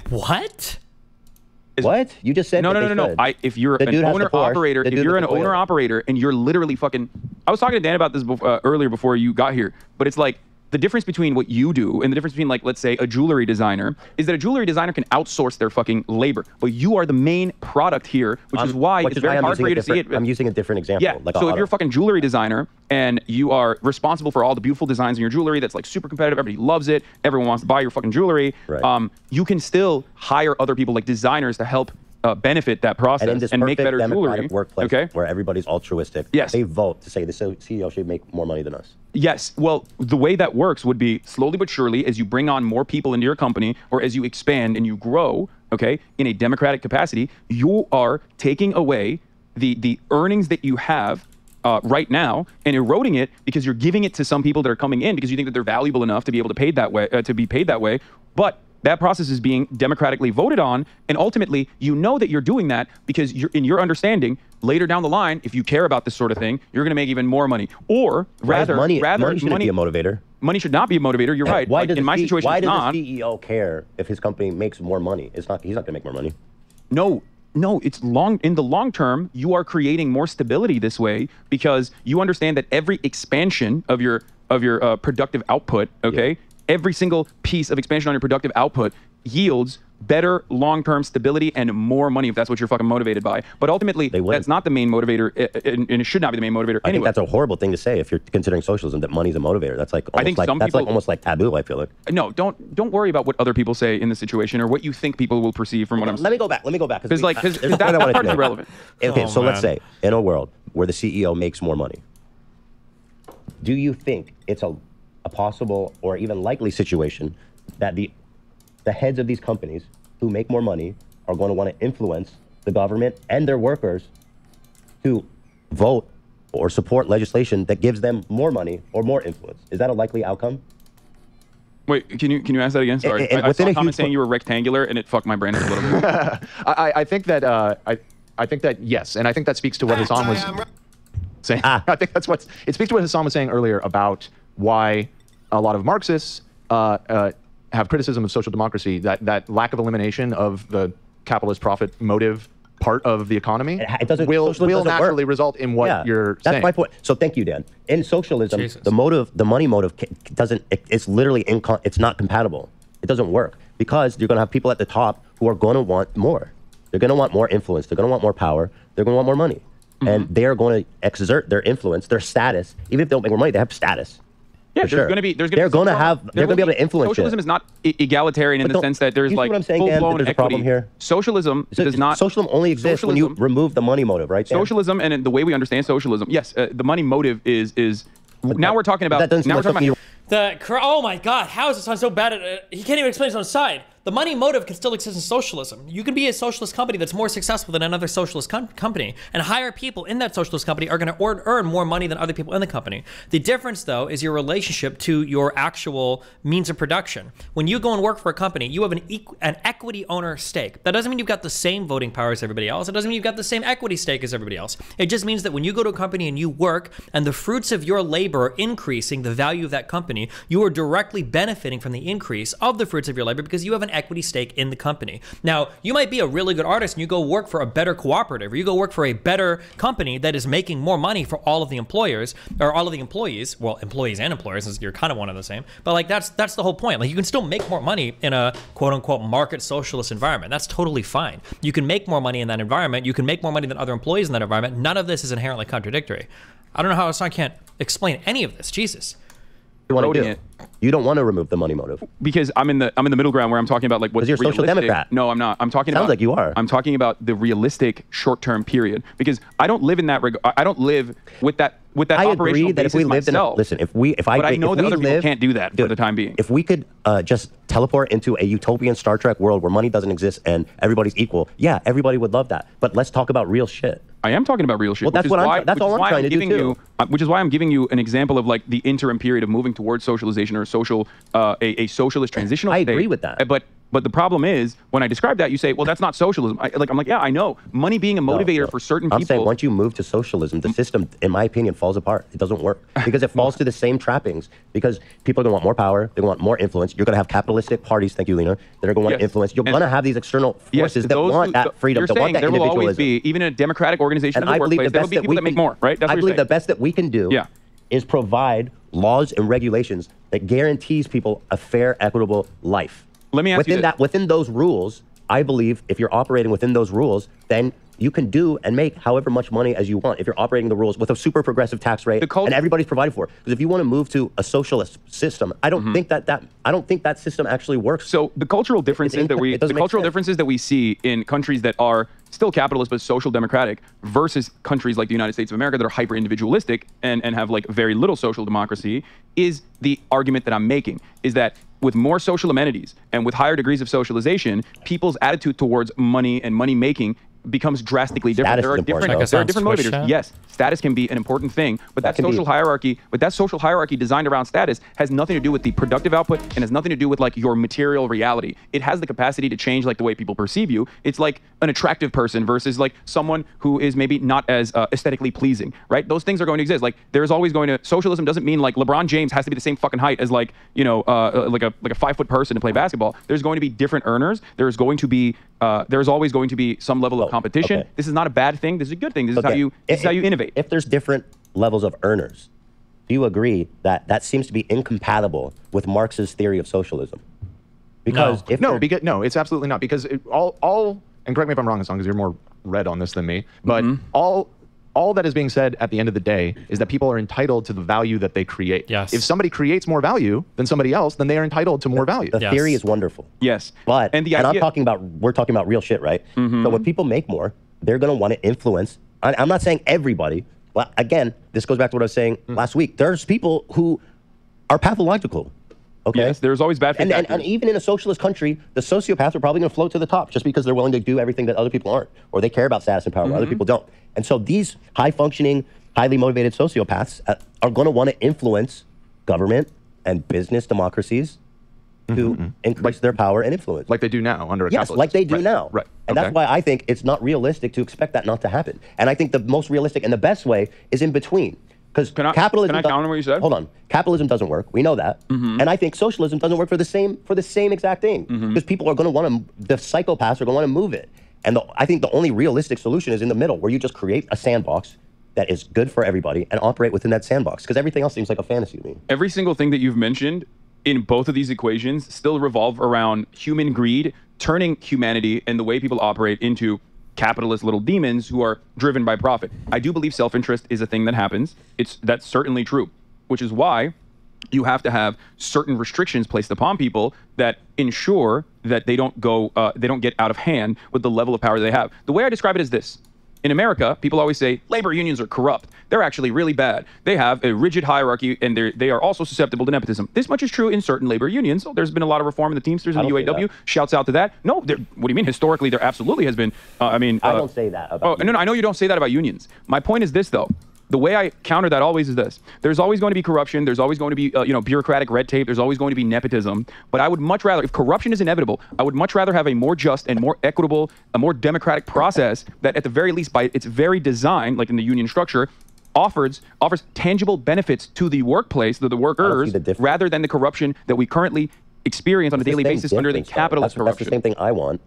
What? What you just said? no, that no, no, no. I, if you're The an dude has the owner operator, the if you're an owner operator and you're literally fucking, I was talking to Dan about this before, uh, earlier before you got here, but it's like the difference between what you do and the difference between like let's say a jewelry designer is that a jewelry designer can outsource their fucking labor, but you are the main product here, which is I'm- why which it's is very why hard for you to see it. I'm using a different example. Yeah. Like so if you're a fucking jewelry designer and you are responsible for all the beautiful designs in your jewelry that's like super competitive, everybody loves it, everyone wants to buy your fucking jewelry. Right. Um, you can still hire other people like designers to help uh, benefit that process and and make better jewelry. workplace Okay. where everybody's altruistic, Yes. they vote to say the CEO should make more money than us. Yes. Well, the way that works would be slowly but surely as you bring on more people into your company or as you expand and you grow, okay, in a democratic capacity, you are taking away the the earnings that you have uh, right now and eroding it because you're giving it to some people that are coming in because you think that they're valuable enough to be able to pay that way uh, to be paid that way. But that process is being democratically voted on, and ultimately, you know that you're doing that because you're in your understanding. Later down the line, if you care about this sort of thing, you're going to make even more money. Or rather, money, rather money shouldn't be a motivator. money should not be a motivator. You're right. Why Like, does in my C- situation, Why does not. the CEO care if his company makes more money? It's not. He's not going to make more money. No, no, it's long in the long term, you are creating more stability this way because you understand that every expansion of your of your uh, productive output, okay, every single piece of expansion on your productive output yields better long-term stability and more money if that's what you're fucking motivated by. But ultimately, that's not the main motivator, uh, and, and it should not be the main motivator. I think that's a horrible thing to say if you're considering socialism that money's a motivator. That's like I almost think like some that's like almost like taboo. I feel like. no, don't don't worry about what other people say in the situation or what you think people will perceive from what I'm Let me go back. Let me go back. Because like, because there's a that, that part is irrelevant. Okay, Oh, so let's say in a world where the CEO makes more money, do you think it's a, a possible or even likely situation that the the heads of these companies who make more money are going to want to influence the government and their workers to vote or support legislation that gives them more money or more influence? Is that a likely outcome? Wait, can you can you ask that again? Sorry, and I, I within saw a a comment saying you were rectangular, and it fucked my brain a little bit. I, I- I think that uh, I, I think that yes, and I think that speaks to what Hasan was saying. Ah. I think that's what it speaks to what Hasan was saying earlier about why a lot of Marxists uh, uh, have criticism of social democracy. That that lack of elimination of the capitalist profit motive part of the economy It, doesn't. will will doesn't naturally work. result in what Yeah, you're that's saying. That's my point. So thank you, Dan. In socialism, Jesus. the motive, the money motive, doesn't. It, it's literally incon- It's not compatible. It doesn't work because you're going to have people at the top who are going to want more. They're going to want more influence. They're going to want more power. They're going to want more money, Mm-hmm. and they are going to exert their influence, their status. Even if they don't make more money, they have status. Yeah, there's sure. going to be there's They're going to have. They're going to be able to influence. shit. Socialism is not egalitarian in the sense that there's like what I'm saying, Dan, full-blown there's a problem equity. here? Socialism So- does not. Socialism only exists when you remove the money motive, right? Dan? Socialism and the way we understand socialism, yes, uh, the money motive is is. Now we're talking about. that doesn't now we're talking about. The oh my god, how is this one so bad at it? He can't even explain his own side. The money motive can still exist in socialism. You can be a socialist company that's more successful than another socialist com- company, and higher people in that socialist company are going to earn more money than other people in the company. The difference, though, is your relationship to your actual means of production. When you go and work for a company, you have an, equ- an equity owner stake. That doesn't mean you've got the same voting power as everybody else. It doesn't mean you've got the same equity stake as everybody else. It just means that when you go to a company and you work, and the fruits of your labor are increasing the value of that company, you are directly benefiting from the increase of the fruits of your labor because you have an equity stake in the company. Now, you might be a really good artist and you go work for a better cooperative or you go work for a better company that is making more money for all of the employers or all of the employees, well, employees and employers, you're kind of one of the same. But like that's that's the whole point. Like you can still make more money in a quote unquote market socialist environment. That's totally fine. You can make more money in that environment. You can make more money than other employees in that environment. None of this is inherently contradictory. I don't know how I can't explain any of this. Jesus you want to do? it. You don't want to remove the money motive. because I'm in the I'm in the middle ground where I'm talking about like what's you're a social democrat. No, I'm not. I'm talking Sounds about like you are. I'm talking about the realistic short-term period because I don't live in that reg- I don't live with that with that I agree that if we lived myself. in a, listen, if we if I but I know if that we other people can't do that for the time being. If we could uh, just teleport into a utopian Star Trek world where money doesn't exist and everybody's equal, yeah, everybody would love that. But let's talk about real shit. I am talking about real shit. Well, that's what I'm why, try- that's all I'm trying to do too. you, uh, which is why I'm giving you an example of like the interim period of moving towards socialization or a social, uh, a, a socialist transitional. I state. agree with that. But but the problem is when I describe that, you say, well, that's not socialism. I, like I'm like, yeah, I know. Money being a motivator for certain people. I'm saying once you move to socialism, the hmm? system, in my opinion, falls apart. It doesn't work because it falls to the same trappings. Because people are going to want more power, they want more influence. You're going to have capitalistic parties, thank you, Lena, that are going to want Yes. influence. You're And- going to have these external Yes, forces that want who- that freedom, You're that saying want that there will always be, even in a democratic organization and in the I believe the there will best be that that make can, more, right? That's I believe you're the best that we can do Yeah. is provide laws and regulations that guarantees people a fair, equitable life. Let me ask you within this. that within those rules. I believe if you're operating within those rules, then you can do and make however much money as you want if you're operating the rules with a super progressive tax rate and everybody's provided for. Because if you want to move to a socialist system, I don't think that that I don't think that system actually works. Mm-hmm. So the cultural differences that we the cultural sense. differences that we see in countries that are still capitalist but social democratic versus countries like the United States of America that are hyper individualistic and, and have like very little social democracy is the argument that I'm making is that with more social amenities and with higher degrees of socialization, people's attitude towards money and money making becomes drastically different. Status there are different though. there are different motivators. chat? Yes, status can be an important thing, but that, can be- social hierarchy, but that social hierarchy designed around status has nothing to do with the productive output and has nothing to do with like your material reality. It has the capacity to change like the way people perceive you. It's like an attractive person versus like someone who is maybe not as uh, aesthetically pleasing, right? Those things are going to exist. Like there's always going to socialism doesn't mean like LeBron James has to be the same fucking height as like you know uh, uh, like a like a five foot person to play basketball. There's going to be different earners. There's going to be uh, there's always going to be some level of competition. okay. This is not a bad thing. This is a good thing. This is how you this If- is how you innovate. If there's different levels of earners, do you agree that that seems to be incompatible with Marx's theory of socialism? Because if no, because no, it's absolutely not because it, all all and correct me if I'm wrong, as long as you're more read on this than me, but Mm-hmm. all all that is being said at the end of the day is that people are entitled to the value that they create. Yes. If somebody creates more value than somebody else, then they are entitled to more value. The theory is wonderful. Yes. But And the I'm talking about we're talking about real shit, right? Mhm. So when people make more, they're gonna want to influence. I, I'm not saying everybody. Well, again, this goes back to what I was saying Mm. last week. There's people who are pathological. Okay. Yes, there's always bad and, and, and even in a socialist country, the sociopaths are probably going to float to the top just because they're willing to do everything that other people aren't, or they care about status and power where other mm-hmm. people don't. And so these high functioning, highly motivated sociopaths uh, are going to want to influence government and business democracies to mm-hmm, mm-hmm. increase their power and influence. Like they do now under a Yes, like they do Right, now. Right. And Okay. that's why I think it's not realistic to expect that not to happen. And I think the most realistic and the best way is in between. Because capitalism. can I counter what you said? Hold on. Capitalism doesn't work. We know that. Mhm. And I think socialism doesn't work for the same for the same exact thing. Mm-hmm. Because people are going to want to. The psychopaths are going to want to move it. And the, I think the only realistic solution is in the middle, where you just create a sandbox that is good for everybody and operate within that sandbox. Because everything else seems like a fantasy to me. every single thing that you've mentioned in both of these equations still revolve around human greed turning humanity and the way people operate into capitalist little demons who are driven by profit. I do believe self-interest is a thing that happens. It's that's certainly true, which is why you have to have certain restrictions placed upon people that ensure that they don't go uh, they don't get out of hand with the level of power they have. The way I describe it is this. In America, people always say labor unions are corrupt. They're actually really bad. They have a rigid hierarchy, and they they are also susceptible to nepotism. This much is true in certain labor unions. So there's been a lot of reform in the Teamsters and the UAW. Shouts out to that. No, what do you mean? Historically, there absolutely has been. Uh, I mean, I uh, don't say that about Oh no, no, I know you don't say that about unions. My point is this, though. The way I counter that always is this: there's always going to be corruption. There's always going to be, uh, you know, bureaucratic red tape. There's always going to be nepotism. But I would much rather, if corruption is inevitable, I would much rather have a more just and more equitable, a more democratic process that, at the very least, by its very design, like in the union structure, offers offers tangible benefits to the workplace, to the workers, rather than the corruption that we currently experience on a It's the daily basis under the though. capitalist that's, corruption. That's the same thing I want.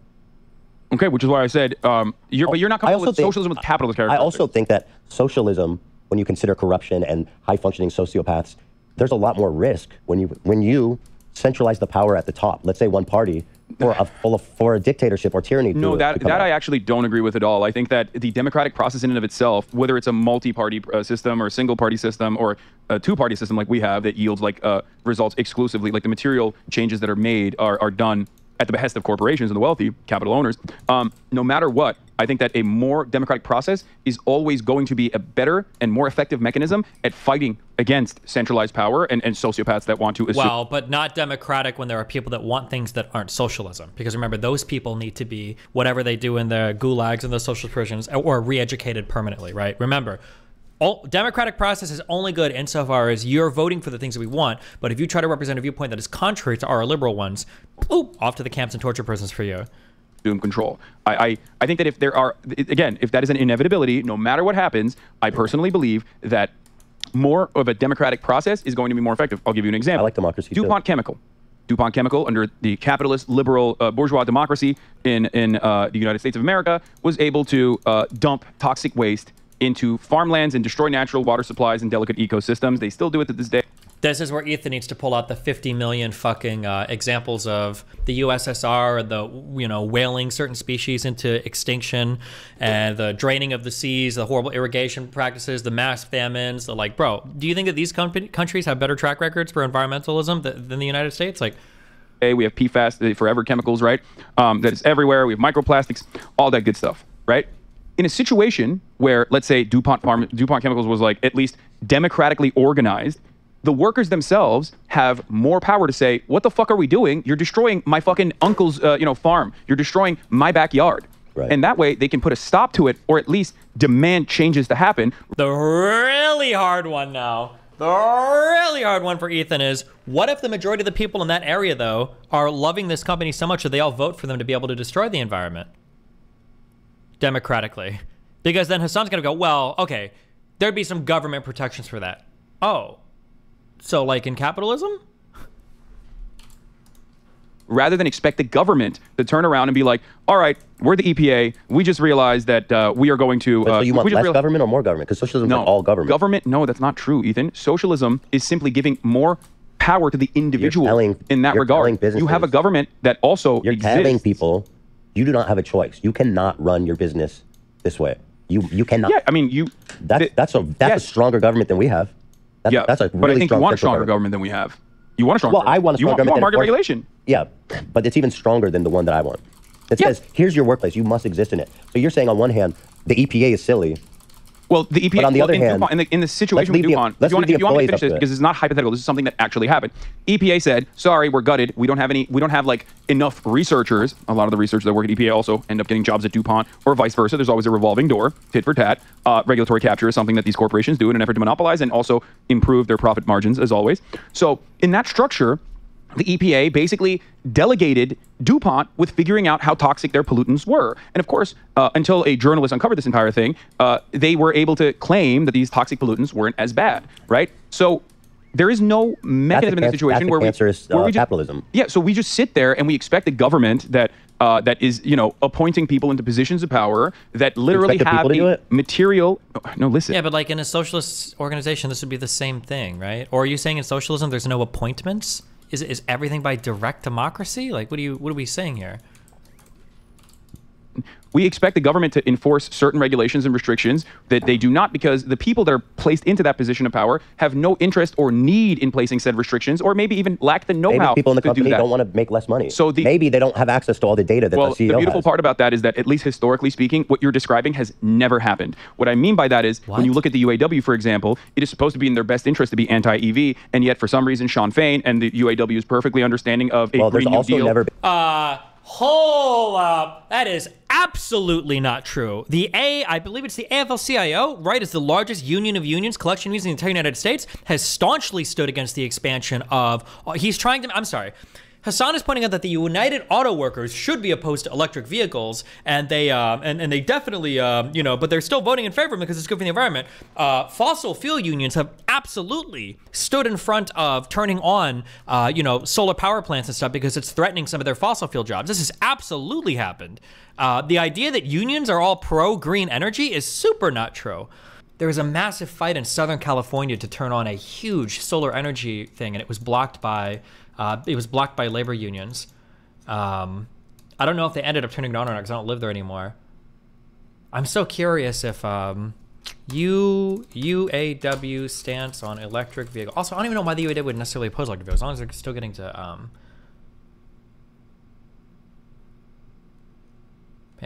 Okay, which is why I said, um, you're, but you're not I comfortable with think- socialism with capitalist I characteristics. also think that socialism, when you consider corruption and high functioning sociopaths, there's a lot more risk when you when you centralize the power at the top. Let's say one party for a full of, for a dictatorship or tyranny. No, to, that to that out. I actually don't agree with at all. I think that the democratic process in and of itself, whether it's a multi-party uh, system or a single-party system or a two-party system like we have that yields like uh, results exclusively, like the material changes that are made are, are done at the behest of corporations and the wealthy, capital owners. Um, no matter what, I think that a more democratic process is always going to be a better and more effective mechanism at fighting against centralized power and, and sociopaths that want to assume. Well, but not democratic when there are people that want things that aren't socialism. Because remember, those people need to be whatever they do in the gulags and the social prisons uh, or re-educated permanently, right? Remember, all, democratic process is only good insofar as you're voting for the things that we want. But if you try to represent a viewpoint that is contrary to our liberal ones, oop, off to the camps and torture prisons for you. Doom control. I, I, I think that if there are, again, if that is an inevitability, no matter what happens, I personally believe that more of a democratic process is going to be more effective. I'll give you an example. I like democracy. DuPont Chemical. DuPont Chemical, under the capitalist, liberal, uh, bourgeois democracy in, in uh, the United States of America, was able to uh, dump toxic waste into farmlands and destroy natural water supplies and delicate ecosystems. They still do it to this day. This is where Ethan needs to pull out the 50 million fucking uh, examples of the USSR, the you know whaling certain species into extinction, and the draining of the seas, the horrible irrigation practices, the mass famines. The like, bro, do you think that these countries have better track records for environmentalism th- than the United States? Like, Hey, we have PFAS, the forever chemicals, right? Um, that is everywhere. We have microplastics, all that good stuff, right? In a situation where, let's say, DuPont, Farm, DuPont Chemicals was like at least democratically organized, the workers themselves have more power to say, "What the fuck are we doing? You're destroying my fucking uncle's, uh, you know, farm. You're destroying my backyard." And that way, they can put a stop to it, or at least demand changes to happen. The really hard one now. The really hard one for Ethan is what if the majority of the people in that area, though, are loving this company so much that they all vote for them to be able to destroy the environment democratically? Because then Hasan's going to go, well, okay, there'd be some government protections for that. Oh, so like in capitalism? rather than expect the government to turn around and be like, all right, we're the EPA. We just realized that uh, we are going to. Uh, so you want just less real- government or more government? Because socialism No, is all government. Government, no, that's not true, Ethan. Socialism is simply giving more power to the individual telling- in that you're telling regard. You have a government that also You're exists. telling people you do not have a choice. You cannot run your business this way. You you cannot. Yeah, I mean you. That's that's a that's yes. a stronger government than we have. That's, yeah, that's a but I really think you want a stronger government than we have. You want a stronger. Well, I want a you stronger want, you want market regulation. Yeah, but it's even stronger than the one that I want. It says, here's your workplace. You must exist in it. So you're saying on one hand, the EPA is silly. Well, the EPA. But on the well, other in hand, DuPont, in, the, in the situation with the- DuPont, let's if you want, if you want me to finish this because it's not hypothetical, this is something that actually happened. EPA said, "Sorry, we're gutted. We don't have any. We don't have like enough researchers. A lot of the researchers that work at EPA also end up getting jobs at DuPont, or vice versa. There's always a revolving door, tit for tat. Uh, regulatory capture is something that these corporations do in an effort to monopolize and also improve their profit margins, as always. So in that structure." The EPA basically delegated DuPont with figuring out how toxic their pollutants were. And of course, uh, until a journalist uncovered this entire thing, uh, they were able to claim that these toxic pollutants weren't as bad, right? So there is no mechanism in can- the situation that's a where we cancerous, where uh, we just, capitalism. Yeah, so we just sit there and we expect the government that uh, that is, you know, appointing people into positions of power that literally expect the have people to do a material. No, listen. Yeah, but like in a socialist organization, this would be the same thing, right? Or are you saying in socialism there's no appointments? Is is everything by direct democracy? Like, what do you what are we saying here? We expect the government to enforce certain regulations and restrictions that they do not because the people that are placed into that position of power have no interest or need in placing said restrictions or maybe even lack the know-how people in the to do company that. don't want to make less money. So the- maybe they don't have access to all the data that well, the CEO the beautiful has. part about that is that, at least historically speaking, what you're describing has never happened. What I mean by that is when you look at the UAW, for example, it is supposed to be in their best interest to be anti-EV, and yet for some reason, Shawn Fain and the UAW is perfectly understanding of a Well, there's Green New also Deal. never been Uh, hold up. That is absolutely not true. The A, I believe it's the AFL-CIO, right, is the largest union of unions, collection unions in the entire United States, has staunchly stood against the expansion of. uh, He's trying to. I'm sorry. Hasan is pointing out that the United Auto Workers should be opposed to electric vehicles, and they um, and, and they definitely um, you know, but they're still voting in favor because it's good for the environment. Uh, fossil fuel unions have absolutely stood in front of turning on uh, you know solar power plants and stuff because it's threatening some of their fossil fuel jobs. This has absolutely happened. Uh, the idea that unions are all pro green energy is super not true. There was a massive fight in Southern California to turn on a huge solar energy thing, and it was blocked by uh, it was blocked by labor unions. Um, I don't know if they ended up turning it on or not because I don't live there anymore. I'm so curious if um, U UAW stance on electric vehicle. Also, I don't even know why the UAW would necessarily oppose electric vehicles as long as they're still getting to. Um,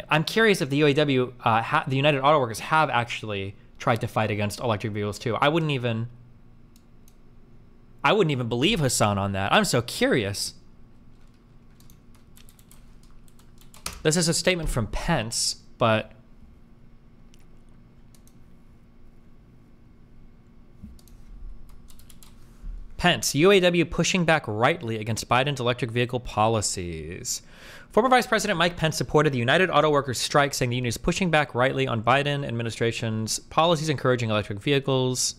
I'm curious if the UAW, uh, the United Auto Workers, have actually tried to fight against electric vehicles too. I wouldn't even. I wouldn't even believe Hasan on that. I'm so curious. This is a statement from Pence, but Pence, UAW pushing back rightly against Biden's electric vehicle policies. Former Vice President Mike Pence supported the United Auto Workers strike, saying the union is pushing back rightly on Biden administration's policies encouraging electric vehicles.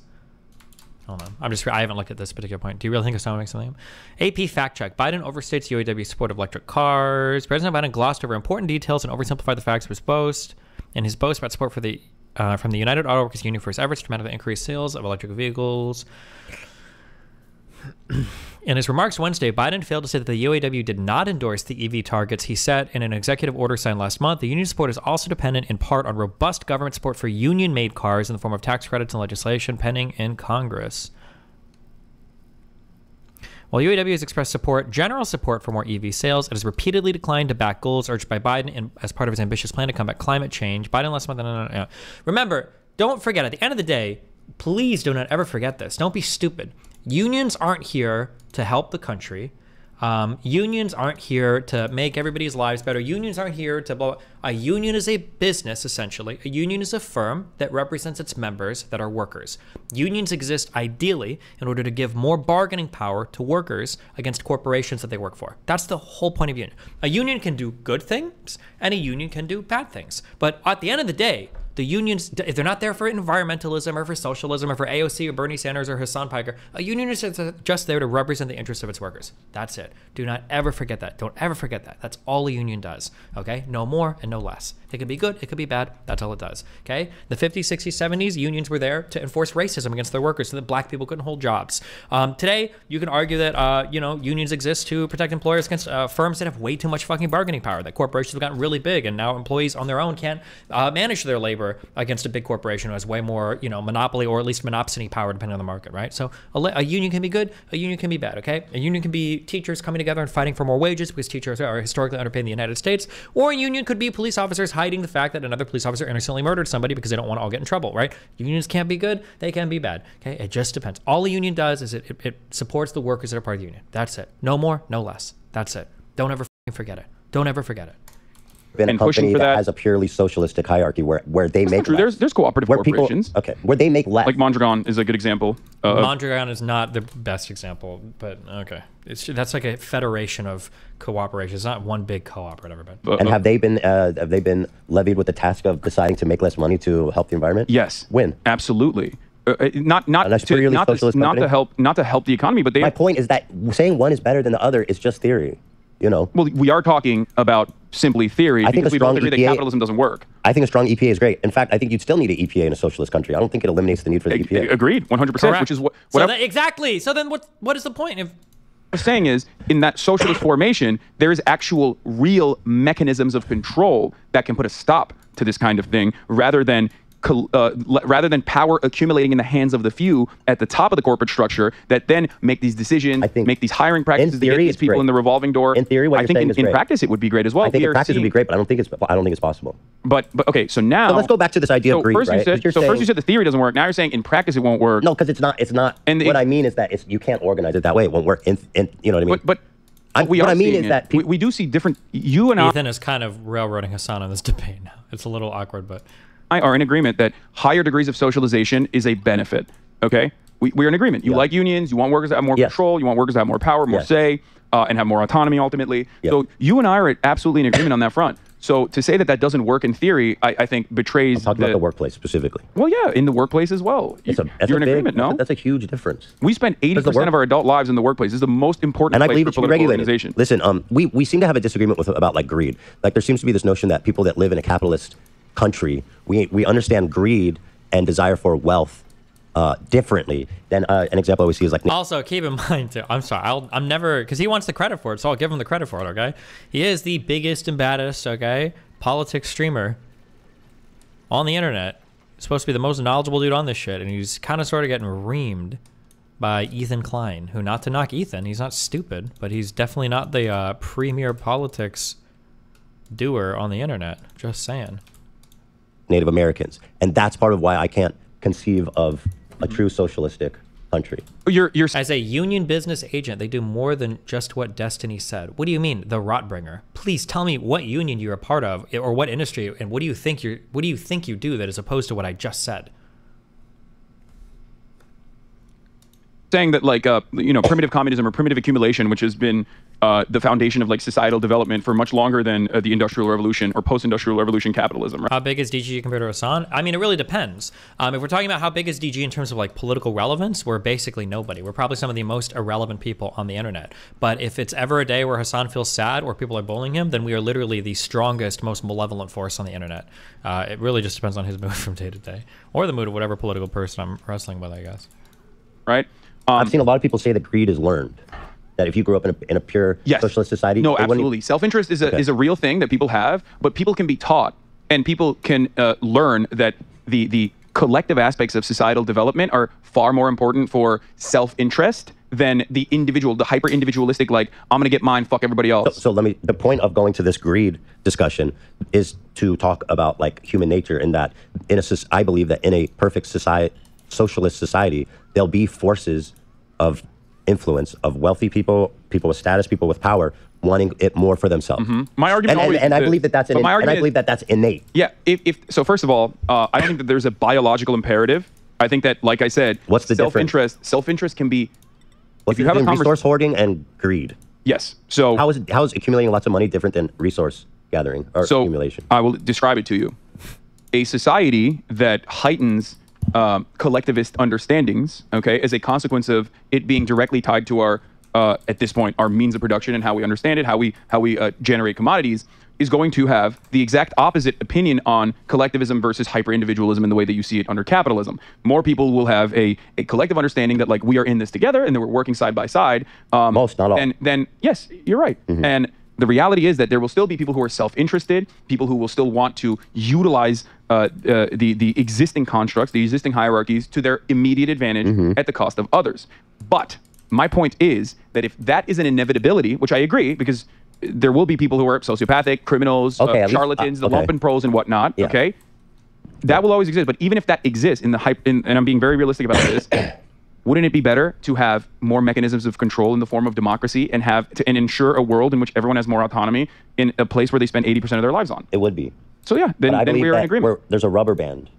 Hold on. I'm just, I haven't looked at this particular point. Do you really think it's makes something? AP fact check. Biden overstates UAW support of electric cars. President Biden glossed over important details and oversimplified the facts of his boast. And his boast about support for the uh, from the United Auto Workers Union for his efforts to dramatically increase sales of electric vehicles. In his remarks Wednesday, Biden failed to say that the UAW did not endorse the EV targets he set in an executive order signed last month. The union support is also dependent in part on robust government support for union made cars in the form of tax credits and legislation pending in Congress. While UAW has expressed support, general support for more EV sales, it has repeatedly declined to back goals urged by Biden in, as part of his ambitious plan to combat climate change. Biden last month. No, no, no. Remember, don't forget. At the end of the day, please do not ever forget this. Don't be stupid. Unions aren't here to help the country. Um, unions aren't here to make everybody's lives better. Unions aren't here to blow. A union is a business, essentially. A union is a firm that represents its members that are workers. Unions exist ideally in order to give more bargaining power to workers against corporations that they work for. That's the whole point of union. A union can do good things and a union can do bad things. But at the end of the day, the unions, if they're not there for environmentalism or for socialism or for AOC or Bernie Sanders or Hasan Piker, a union is just there to represent the interests of its workers. That's it. Do not ever forget that. Don't ever forget that. That's all a union does. Okay? No more and no less. It could be good, it could be bad. That's all it does. Okay? The 50s, 60s, 70s, unions were there to enforce racism against their workers so that black people couldn't hold jobs. Um, today, you can argue that, uh, you know, unions exist to protect employers against uh, firms that have way too much fucking bargaining power, that corporations have gotten really big and now employees on their own can't uh, manage their labor against a big corporation who has way more, you know, monopoly or at least monopsony power depending on the market, right? So a, a, union can be good, a union can be bad, okay? A union can be teachers coming together and fighting for more wages because teachers are historically underpaid in the United States, or a union could be police officers hiding the fact that another police officer innocently murdered somebody because they don't want to all get in trouble, right? Unions can't be good, they can be bad, okay? It just depends. All a union does is it, it, it supports the workers that are part of the union. That's it. No more, no less. That's it. Don't ever forget it. Don't ever forget it been and a company that, that- has a purely socialistic hierarchy where, where they That's make true. less. There's there's cooperative where people corporations. okay where they make less. Like Mondragon is a good example. Uh, Mondragon is not the best example, but okay, it's that's like a federation of cooperation. It's not one big co-op or whatever. But and have they been uh, have they been levied with the task of deciding to make less money to help the environment? Yes. When? Absolutely. Uh, uh, not not to, not, to, not to help not to help the economy, but they My point is that saying one is better than the other is just theory. You know. well we are talking about simply theory I think because a we both strong agree that EPA capitalism doesn't work. I think a strong EPA is great. In fact, I think you'd still need an EPA in a socialist country. I don't think it eliminates the need for the EPA. Agreed, 100%. Correct. Which is what, so what I- that, exactly. So then, what what is the point if I'm saying is, in that socialist formation, there is actual real mechanisms of control that can put a stop to this kind of thing, rather than col- uh, le- rather than power accumulating in the hands of the few at the top of the corporate structure that then make these decisions, make these hiring practices, to get these people great. in the revolving door. In theory, what I you're think saying in, is in practice it would be great as well. I think We in practice it would be great, but I don't think it's. I don't think it's possible. But, but okay, so now. So let's go back to this idea so of greed, first right? You said, 'Cause you're so first you said the theory doesn't work. Now you're saying in practice it won't work. No, because it's not. It's not. And what it- I mean is that it's you can't organize it that way. It won't work. In, in, you know what I mean? But, but I'm, we what I mean is it. that we, we do see different. You and I. Ethan is kind of railroading Hasan on this debate now. It's a little awkward, but I are in agreement that higher degrees of socialization is a benefit. Okay, we, we're in agreement. You like unions. You want workers to have more control. You want workers to have more power, more Yes. say, uh, and have more autonomy ultimately. So you and I are absolutely in agreement on that front. So to say that that doesn't work in theory, I, I think betrays talking the, about the workplace specifically. Well, yeah, in the workplace as well. It's a, that's You're a in big, agreement, no? That's a, huge difference. We spend 80% Does the work- of our adult lives in the workplace. This is the most important and I believe for it should be regulated. organization. Listen, um, we, we seem to have a disagreement with about like greed. Like there seems to be this notion that people that live in a capitalist country, we we understand greed and desire for wealth uh, differently. Than uh, an example always see is like Also, keep in mind too. I'm sorry. I'll, I'm never because he wants the credit for it, so I'll give him the credit for it. Okay, he is the biggest and baddest. Okay, politics streamer on the internet. Supposed to be the most knowledgeable dude on this shit, and he's kind of sort of getting reamed by Ethan Klein. Who, not to knock Ethan, he's not stupid, but he's definitely not the uh, premier politics doer on the internet. Just saying. Native Americans, and that's part of why I can't conceive of a true socialistic country. You're, you're As a union business agent, they do more than just what Destiny said. What do you mean, the Rotbringer? Please tell me what union you're a part of, or what industry, and what do you think you what do you think you do that is opposed to what I just said? Saying that like uh, you know primitive communism or primitive accumulation which has been uh, the foundation of like societal development for much longer than uh, the industrial revolution or post-industrial revolution capitalism right How big is DG compared to Hasan? I mean, it really depends. Um, if we're talking about how big is DG in terms of like political relevance, we're basically nobody. We're probably some of the most irrelevant people on the internet. But if it's ever a day where Hasan feels sad or people are bullying him, then we are literally the strongest, most malevolent force on the internet. Uh, it really just depends on his mood from day to day, or the mood of whatever political person I'm wrestling with, I guess. right I've seen a lot of people say that greed is learned. That if you grew up in a, in a pure Yes. socialist society, no absolutely self-interest is a, Okay. is a real thing that people have but people can be taught and people can uh, learn that the the collective aspects of societal development are far more important for self-interest than the individual the hyper individualistic like i'm gonna get mine fuck everybody else So let me. The point of going to this greed discussion is to talk about like human nature. In that, in a, I believe that in a perfect society, socialist society, there'll be forces of influence of wealthy people, people with status, people with power, wanting it more for themselves. my argument And, and, always and I is- believe that that's an, my and I believe that that's innate. Yeah, if, if so, first of all, uh, I don't think that there's a biological imperative. I think that, like I said, What's the difference? self-interest? Self-interest can be What's if you have a resource hoarding and greed? yes. So How is how is accumulating lots of money different than resource gathering or so accumulation? I will describe it to you. A society that heightens um, collectivist understandings, okay, as a consequence of it being directly tied to our, uh, at this point, our means of production and how we understand it, how we how we uh, generate commodities, is going to have the exact opposite opinion on collectivism versus hyper-individualism in the way that you see it under capitalism. More people will have a, a collective understanding that like we are in this together and that we're working side by side. Um, Most, not all. And then yes, you're right. And the reality is that there will still be people who are self-interested, people who will still want to utilize uh, uh, the the existing constructs, the existing hierarchies to their immediate advantage at the cost of others. But my point is that if that is an inevitability, which I agree, because there will be people who are sociopathic, criminals, Okay, uh, at least- charlatans, uh, the okay. lumpen pros, and whatnot. Yeah. Okay, that will always exist. But even if that exists in the hype, in, and I'm being very realistic about this, wouldn't it be better to have more mechanisms of control in the form of democracy and have to, and ensure a world in which everyone has more autonomy in a place where they spend 80% of their lives on? It would be. So yeah, then, then we are in agreement. we're- there's a rubber band.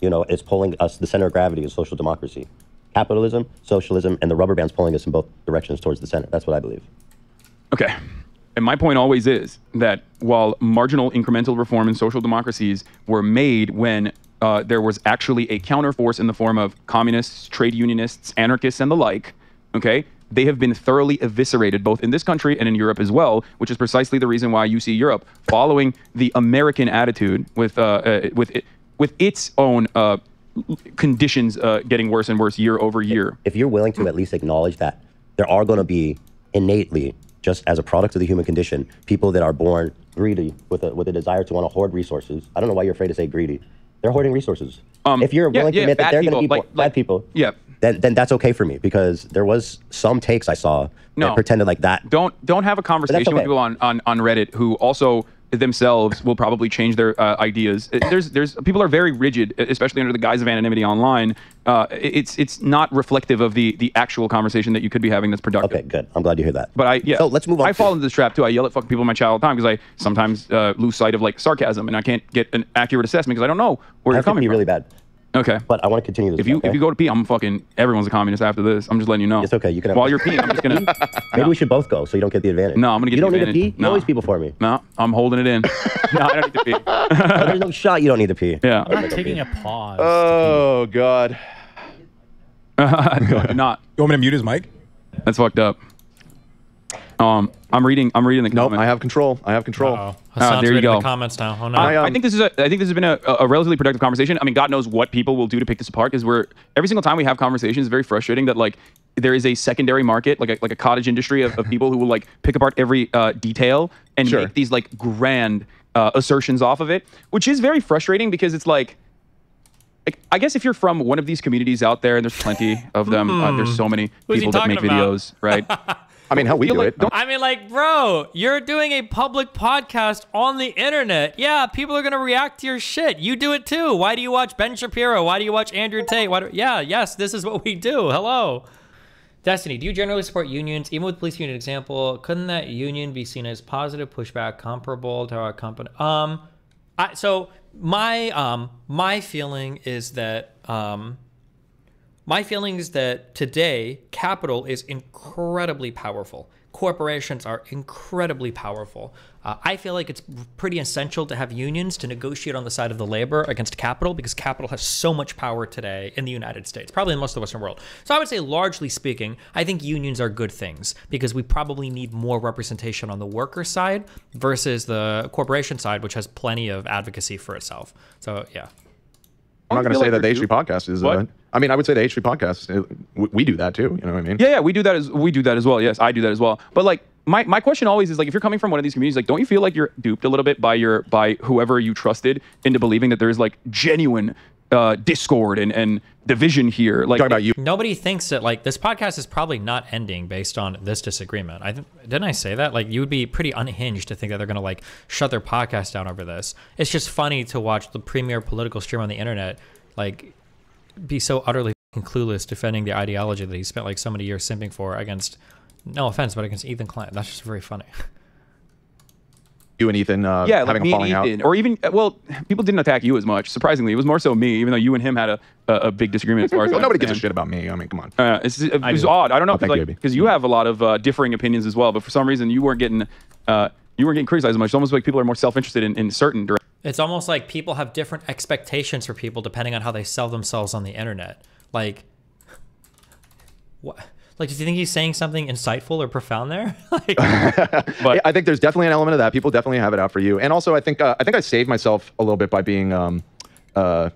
You know, it's pulling us. The center of gravity is social democracy, capitalism, socialism, and the rubber band's pulling us in both directions towards the center. That's what I believe. Okay. And my point always is that while marginal incremental reform in social democracies were made when uh, there was actually a counterforce in the form of communists, trade unionists, anarchists, and the like, okay, they have been thoroughly eviscerated both in this country and in Europe as well, which is precisely the reason why you see Europe following the American attitude with uh, uh, with it, with its own uh, conditions uh, getting worse and worse year over year. If you're willing to at least acknowledge that there are going to be innately, just as a product of the human condition, people that are born greedy with a with a desire to want to hoard resources. I don't know why you're afraid to say greedy. They're hoarding resources. Um, if you're willing yeah, to admit that they're going to be like- bad people, Yeah. then then that's okay for me because there was some takes I saw No. that pretended like that. Don't don't have a conversation with people on, on on Reddit who also themselves will probably change their uh, ideas. Uh, There's there's people are very rigid, especially under the guise of anonymity online. Uh, it's it's not reflective of the the actual conversation that you could be having that's productive. Okay, good. I'm glad you hear that. But I yeah. So let's move on I to- fall into this trap too. I yell at fucking people in my chat all the time because I sometimes uh, lose sight of like sarcasm and I can't get an accurate assessment because I don't know where I you're coming be from. really bad. Okay. But I want to continue this. If you okay? if you go to pee, I'm fucking everyone's a communist after this. I'm just letting you know. It's okay. You can have While you're peeing, I'm just gonna. Maybe we should both go so you don't get the advantage. No, I'm gonna get You the don't need advantage. to pee. You No. always pee before me. No, I'm holding it in. no, I don't need to pee. Oh, there's no shot. You don't need to pee. Yeah. I'm not taking a pause. Oh God. no, not. You want me to mute his mic? That's fucked up. Um, I'm reading. I'm reading the Nope, comments. I have control. I have control. Uh-oh. Ah, there you go. the comments now. Oh no. I, I think this is a. I think this has been a, a relatively productive conversation. I mean, God knows what people will do to pick this apart because we're every single time we have conversations, it's very frustrating that like there is a secondary market, like a, like a cottage industry of, of people who will like pick apart every uh, detail and Sure. make these like grand uh, assertions off of it, which is very frustrating because it's like. like, I guess if you're from one of these communities out there, and there's plenty of them, uh, there's so many Who's people that make about? videos, right? I mean, how we do like- it. I mean, like, bro, you're doing a public podcast on the internet. Yeah, people are gonna react to your shit. You do it too. Why do you watch Ben Shapiro? Why do you watch Andrew Tate? Why do, yeah, yes, this is what we do. Hello. Destiny, do you generally support unions? Even with police union example, couldn't that union be seen as positive pushback comparable to our company? Um, I, so my um my feeling is that um my feeling is that today capital is incredibly powerful. Corporations are incredibly powerful. Uh, I feel like it's pretty essential to have unions to negotiate on the side of the labor against capital because capital has so much power today in the United States, probably in most of the Western world. So I would say, largely speaking, I think unions are good things because we probably need more representation on the worker side versus the corporation side, which has plenty of advocacy for itself. So yeah. I'm not going to say like that the they're H3 podcast is. What? Uh, I mean, I would say the H3 podcast. uh, we, we do that too. You know what I mean? Yeah, yeah, we do that as we do that as well. Yes, I do that as well. But like my, my question always is like if you're coming from one of these communities, like don't you feel like you're duped a little bit by your by whoever you trusted into believing that there's like genuine uh, discord and, and division here? Like Talking about you. Nobody thinks that like this podcast is probably not ending based on this disagreement. I th- didn't I say that? Like you would be pretty unhinged to think that they're gonna like shut their podcast down over this. It's just funny to watch the premier political stream on the internet like be so utterly clueless defending the ideology that he spent like so many years simping for against. No offense, but against Ethan Klein. That's just very funny. You and Ethan. Uh, yeah, like having me a and falling out. Ethan, or even well, people didn't attack you as much. Surprisingly, it was more so me, even though you and him had a a, a big disagreement as far as Well, nobody gives a shit about me. I mean, come on. Uh, it's, it was do. odd. I don't know Oh, thank you, because you have a lot of uh, differing opinions as well, but for some reason you weren't getting uh, you weren't getting criticized as much. It's almost like people are more self-interested in, in certain directions. It's almost like people have different expectations for people depending on how they sell themselves on the internet. Like, what? Like, do you think he's saying something insightful or profound there? like, but I think there's definitely an element of that. People definitely have it out for you. And also, I think uh, I think I saved myself a little bit by being um, uh,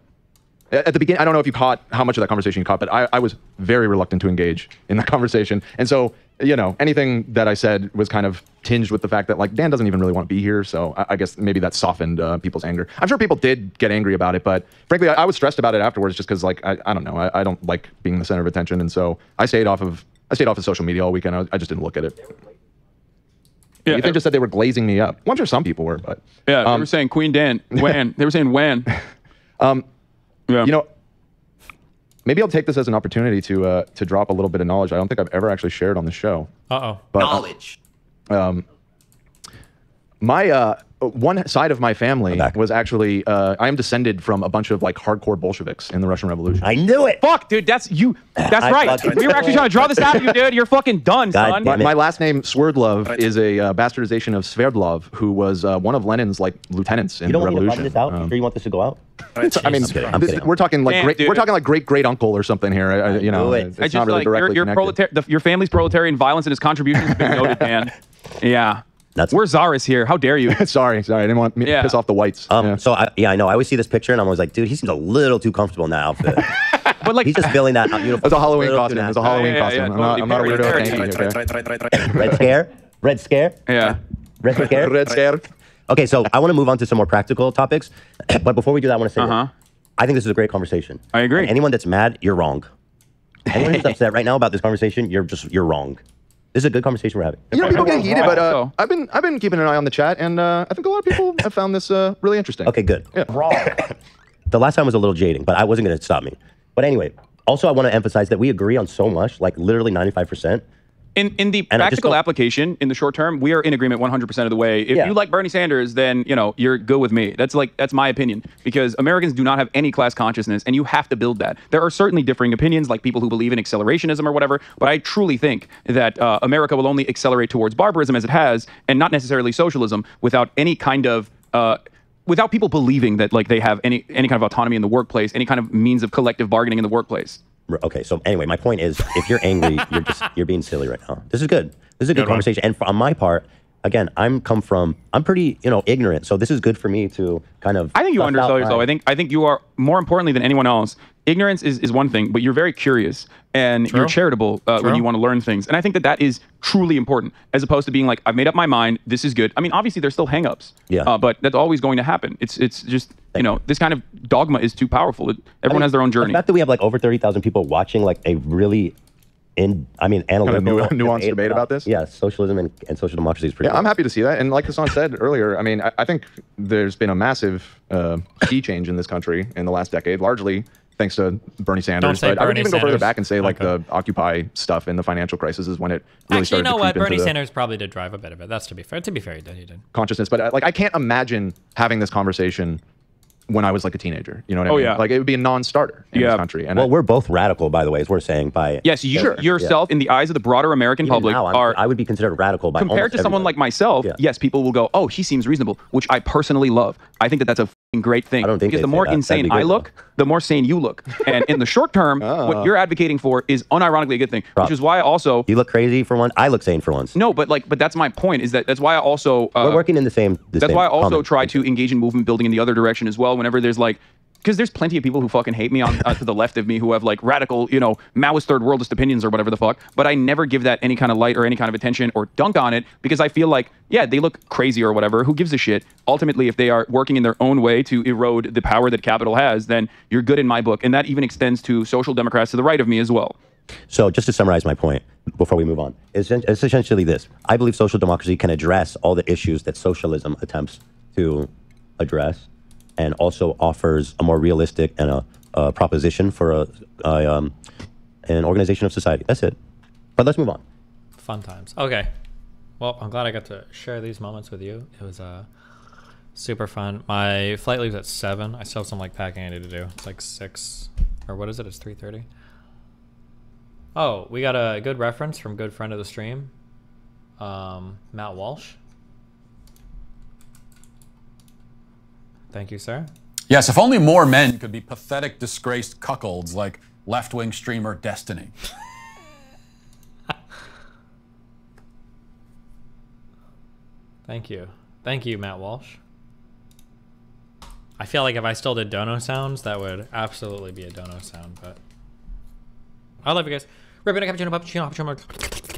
at the beginning. I don't know if you caught how much of that conversation you caught, but I, I was very reluctant to engage in that conversation. And so, you know, anything that I said was kind of tinged with the fact that like Dan doesn't even really want to be here. So I, I guess maybe that softened uh, people's anger. I'm sure people did get angry about it, but frankly, I, I was stressed about it afterwards just because like I, I don't know, I, I don't like being the center of attention, and so I stayed off of I stayed off of social media all weekend. I, I just didn't look at it. Yeah, Ethan just said they were glazing me up. Well, I'm sure some people were, but Yeah, they Um, were saying Queen Dan, Wan. they were saying Wan. Um, yeah. you know, maybe I'll take this as an opportunity to uh, to drop a little bit of knowledge. I don't think I've ever actually shared on the show. uh oh. But, uh, um, my uh, one side of my family was actually uh, I am descended from a bunch of like hardcore Bolsheviks in the Russian Revolution. I knew it. Fuck, dude, that's you. That's I right. We were actually trying to draw this out of you, dude. You're fucking done, son. My, my last name Swerdlove is a uh, bastardization of Sverdlov, who was uh, one of Lenin's like lieutenants in the Revolution. You the don't need to revolution. run this out. Um, You sure you want this to go out? I mean, I'm kidding, I'm this- we're talking like Damn, great. dude. We're talking like great great uncle or something here. I, I- you know, knew it. it's I just not really like your, directly your, connected. proletar- the, your family's proletarian violence and his contributions have been noted, man. Yeah. That's We're Czarist here. How dare you? sorry, sorry, I didn't want to Yeah. piss off the whites. Um, Yeah. So I, yeah, I know. I always see this picture and I'm always like, dude, he seems a little too comfortable in that outfit. but like he's just filling that uniform. It's a Halloween Little costume. It's a. Halloween Yeah, yeah, costume. yeah, I'm not, I'm not a weirdo. Thank you. Okay. Red scare. Red scare. Yeah. Red scare. Red scare. Okay, so I want to move on to some more practical topics, but before we do that, I want to say, Uh-huh. I think this is a great conversation. I agree. And anyone that's mad, you're wrong. Anyone who's upset right now about this conversation, you're just you're wrong. This is a good conversation we're having. You know, people get heated, but uh, I've been I've been keeping an eye on the chat, and uh, I think a lot of people have found this uh, really interesting. Okay, good. Yeah. The last time was a little jading, but I wasn't going to stop me. But anyway, also I want to emphasize that we agree on so much, like literally 95%. In in the And practical application, in the short term, we are in agreement 100% of the way. If Yeah. you like Bernie Sanders, then you know you're good with me. That's like that's my opinion because Americans do not have any class consciousness, and you have to build that. There are certainly differing opinions, like people who believe in accelerationism or whatever. But I truly think that uh, America will only accelerate towards barbarism as it has, and not necessarily socialism, without any kind of uh, without people believing that like they have any any kind of autonomy in the workplace, any kind of means of collective bargaining in the workplace. Okay, so anyway, my point is, if you're angry, you're just you're being silly right now. This is good. This is a good, Good one. conversation. And for, on my part, again, I'm come from I'm pretty you know ignorant, so this is good for me to kind of. I think you undersell yourself. my- I think I think you are more importantly than anyone else. Ignorance is, is one thing, but you're very curious and you're charitable uh, when you want to learn things. And I think that that is truly important, as opposed to being like, I've made up my mind. This is good. I mean, obviously there's still hangups. Yeah. Uh, but that's always going to happen. It's it's just you know this kind of dogma is too powerful. It, everyone has their own journey. The fact that we have like over thirty thousand people watching like a really in I mean analytical nu- nuanced debate about this? Yeah, socialism and, and social democracy is pretty. Yeah, I'm happy to see that. And like Hasan said earlier, I mean, I, I think there's been a massive uh, sea change in this country in the last decade, largely thanks to Bernie Sanders. say but I would Bernie even go further back and say like Okay. the Occupy stuff in the financial crisis is when it really Actually, you know to what? creep Bernie Sanders probably did drive a bit of it. That's to be fair. To be fair, he did. He did. consciousness. But uh, like, I can't imagine having this conversation when I was like a teenager. You know what I Oh, mean? yeah. Like it would be a non-starter in Yeah. this country. And well, I- we're both radical, by the way, as we're saying by yes, you yourself in the eyes of the broader American Even public now, I'm- are I would be considered radical by compared almost to someone like myself, Yeah. yes, people will go, "Oh, he seems reasonable," which I personally love. I think that that's a fing great thing. I don't think because the more that. Insane be I look, the more sane you look. And in the short term, what you're advocating for is unironically a good thing, Rob, which is why I also You look crazy for once. I look sane for once. no, but like, but that's my point. Is that that's why I also uh, we're working in the same. The that's same why I also common- try to engage in movement building in the other direction as well. Whenever there's like, because there's plenty of people who fucking hate me on uh, to the left of me who have like radical, you know, Maoist third worldist opinions or whatever the fuck. But I never give that any kind of light or any kind of attention or dunk on it because I feel like, yeah, they look crazy or whatever. Who gives a shit? Ultimately, if they are working in their own way to erode the power that capital has, then you're good in my book, and that even extends to social democrats to the right of me as well. So, just to summarize my point before we move on, it's, it's essentially this: I believe social democracy can address all the issues that socialism attempts to address, and also offers a more realistic and a, a proposition for a, a um, an organization of society. That's it. But let's move on. Fun times. Okay. Well, I'm glad I got to share these moments with you. It was uh, super fun. My flight leaves at seven. I still have some like packing I need to do. It's like six, or what is it? It's three thirty. Oh, we got a good reference from good friend of the stream, um, Matt Walsh. Thank you, sir. Yes, if only more men could be pathetic, disgraced cuckolds like left wing streamer Destiny. Thank you. Thank you, Matt Walsh. I feel like if I still did dono sounds, that would absolutely be a dono sound, but I love you guys. Ribbon, cappuccino, cappuccino, cappuccino.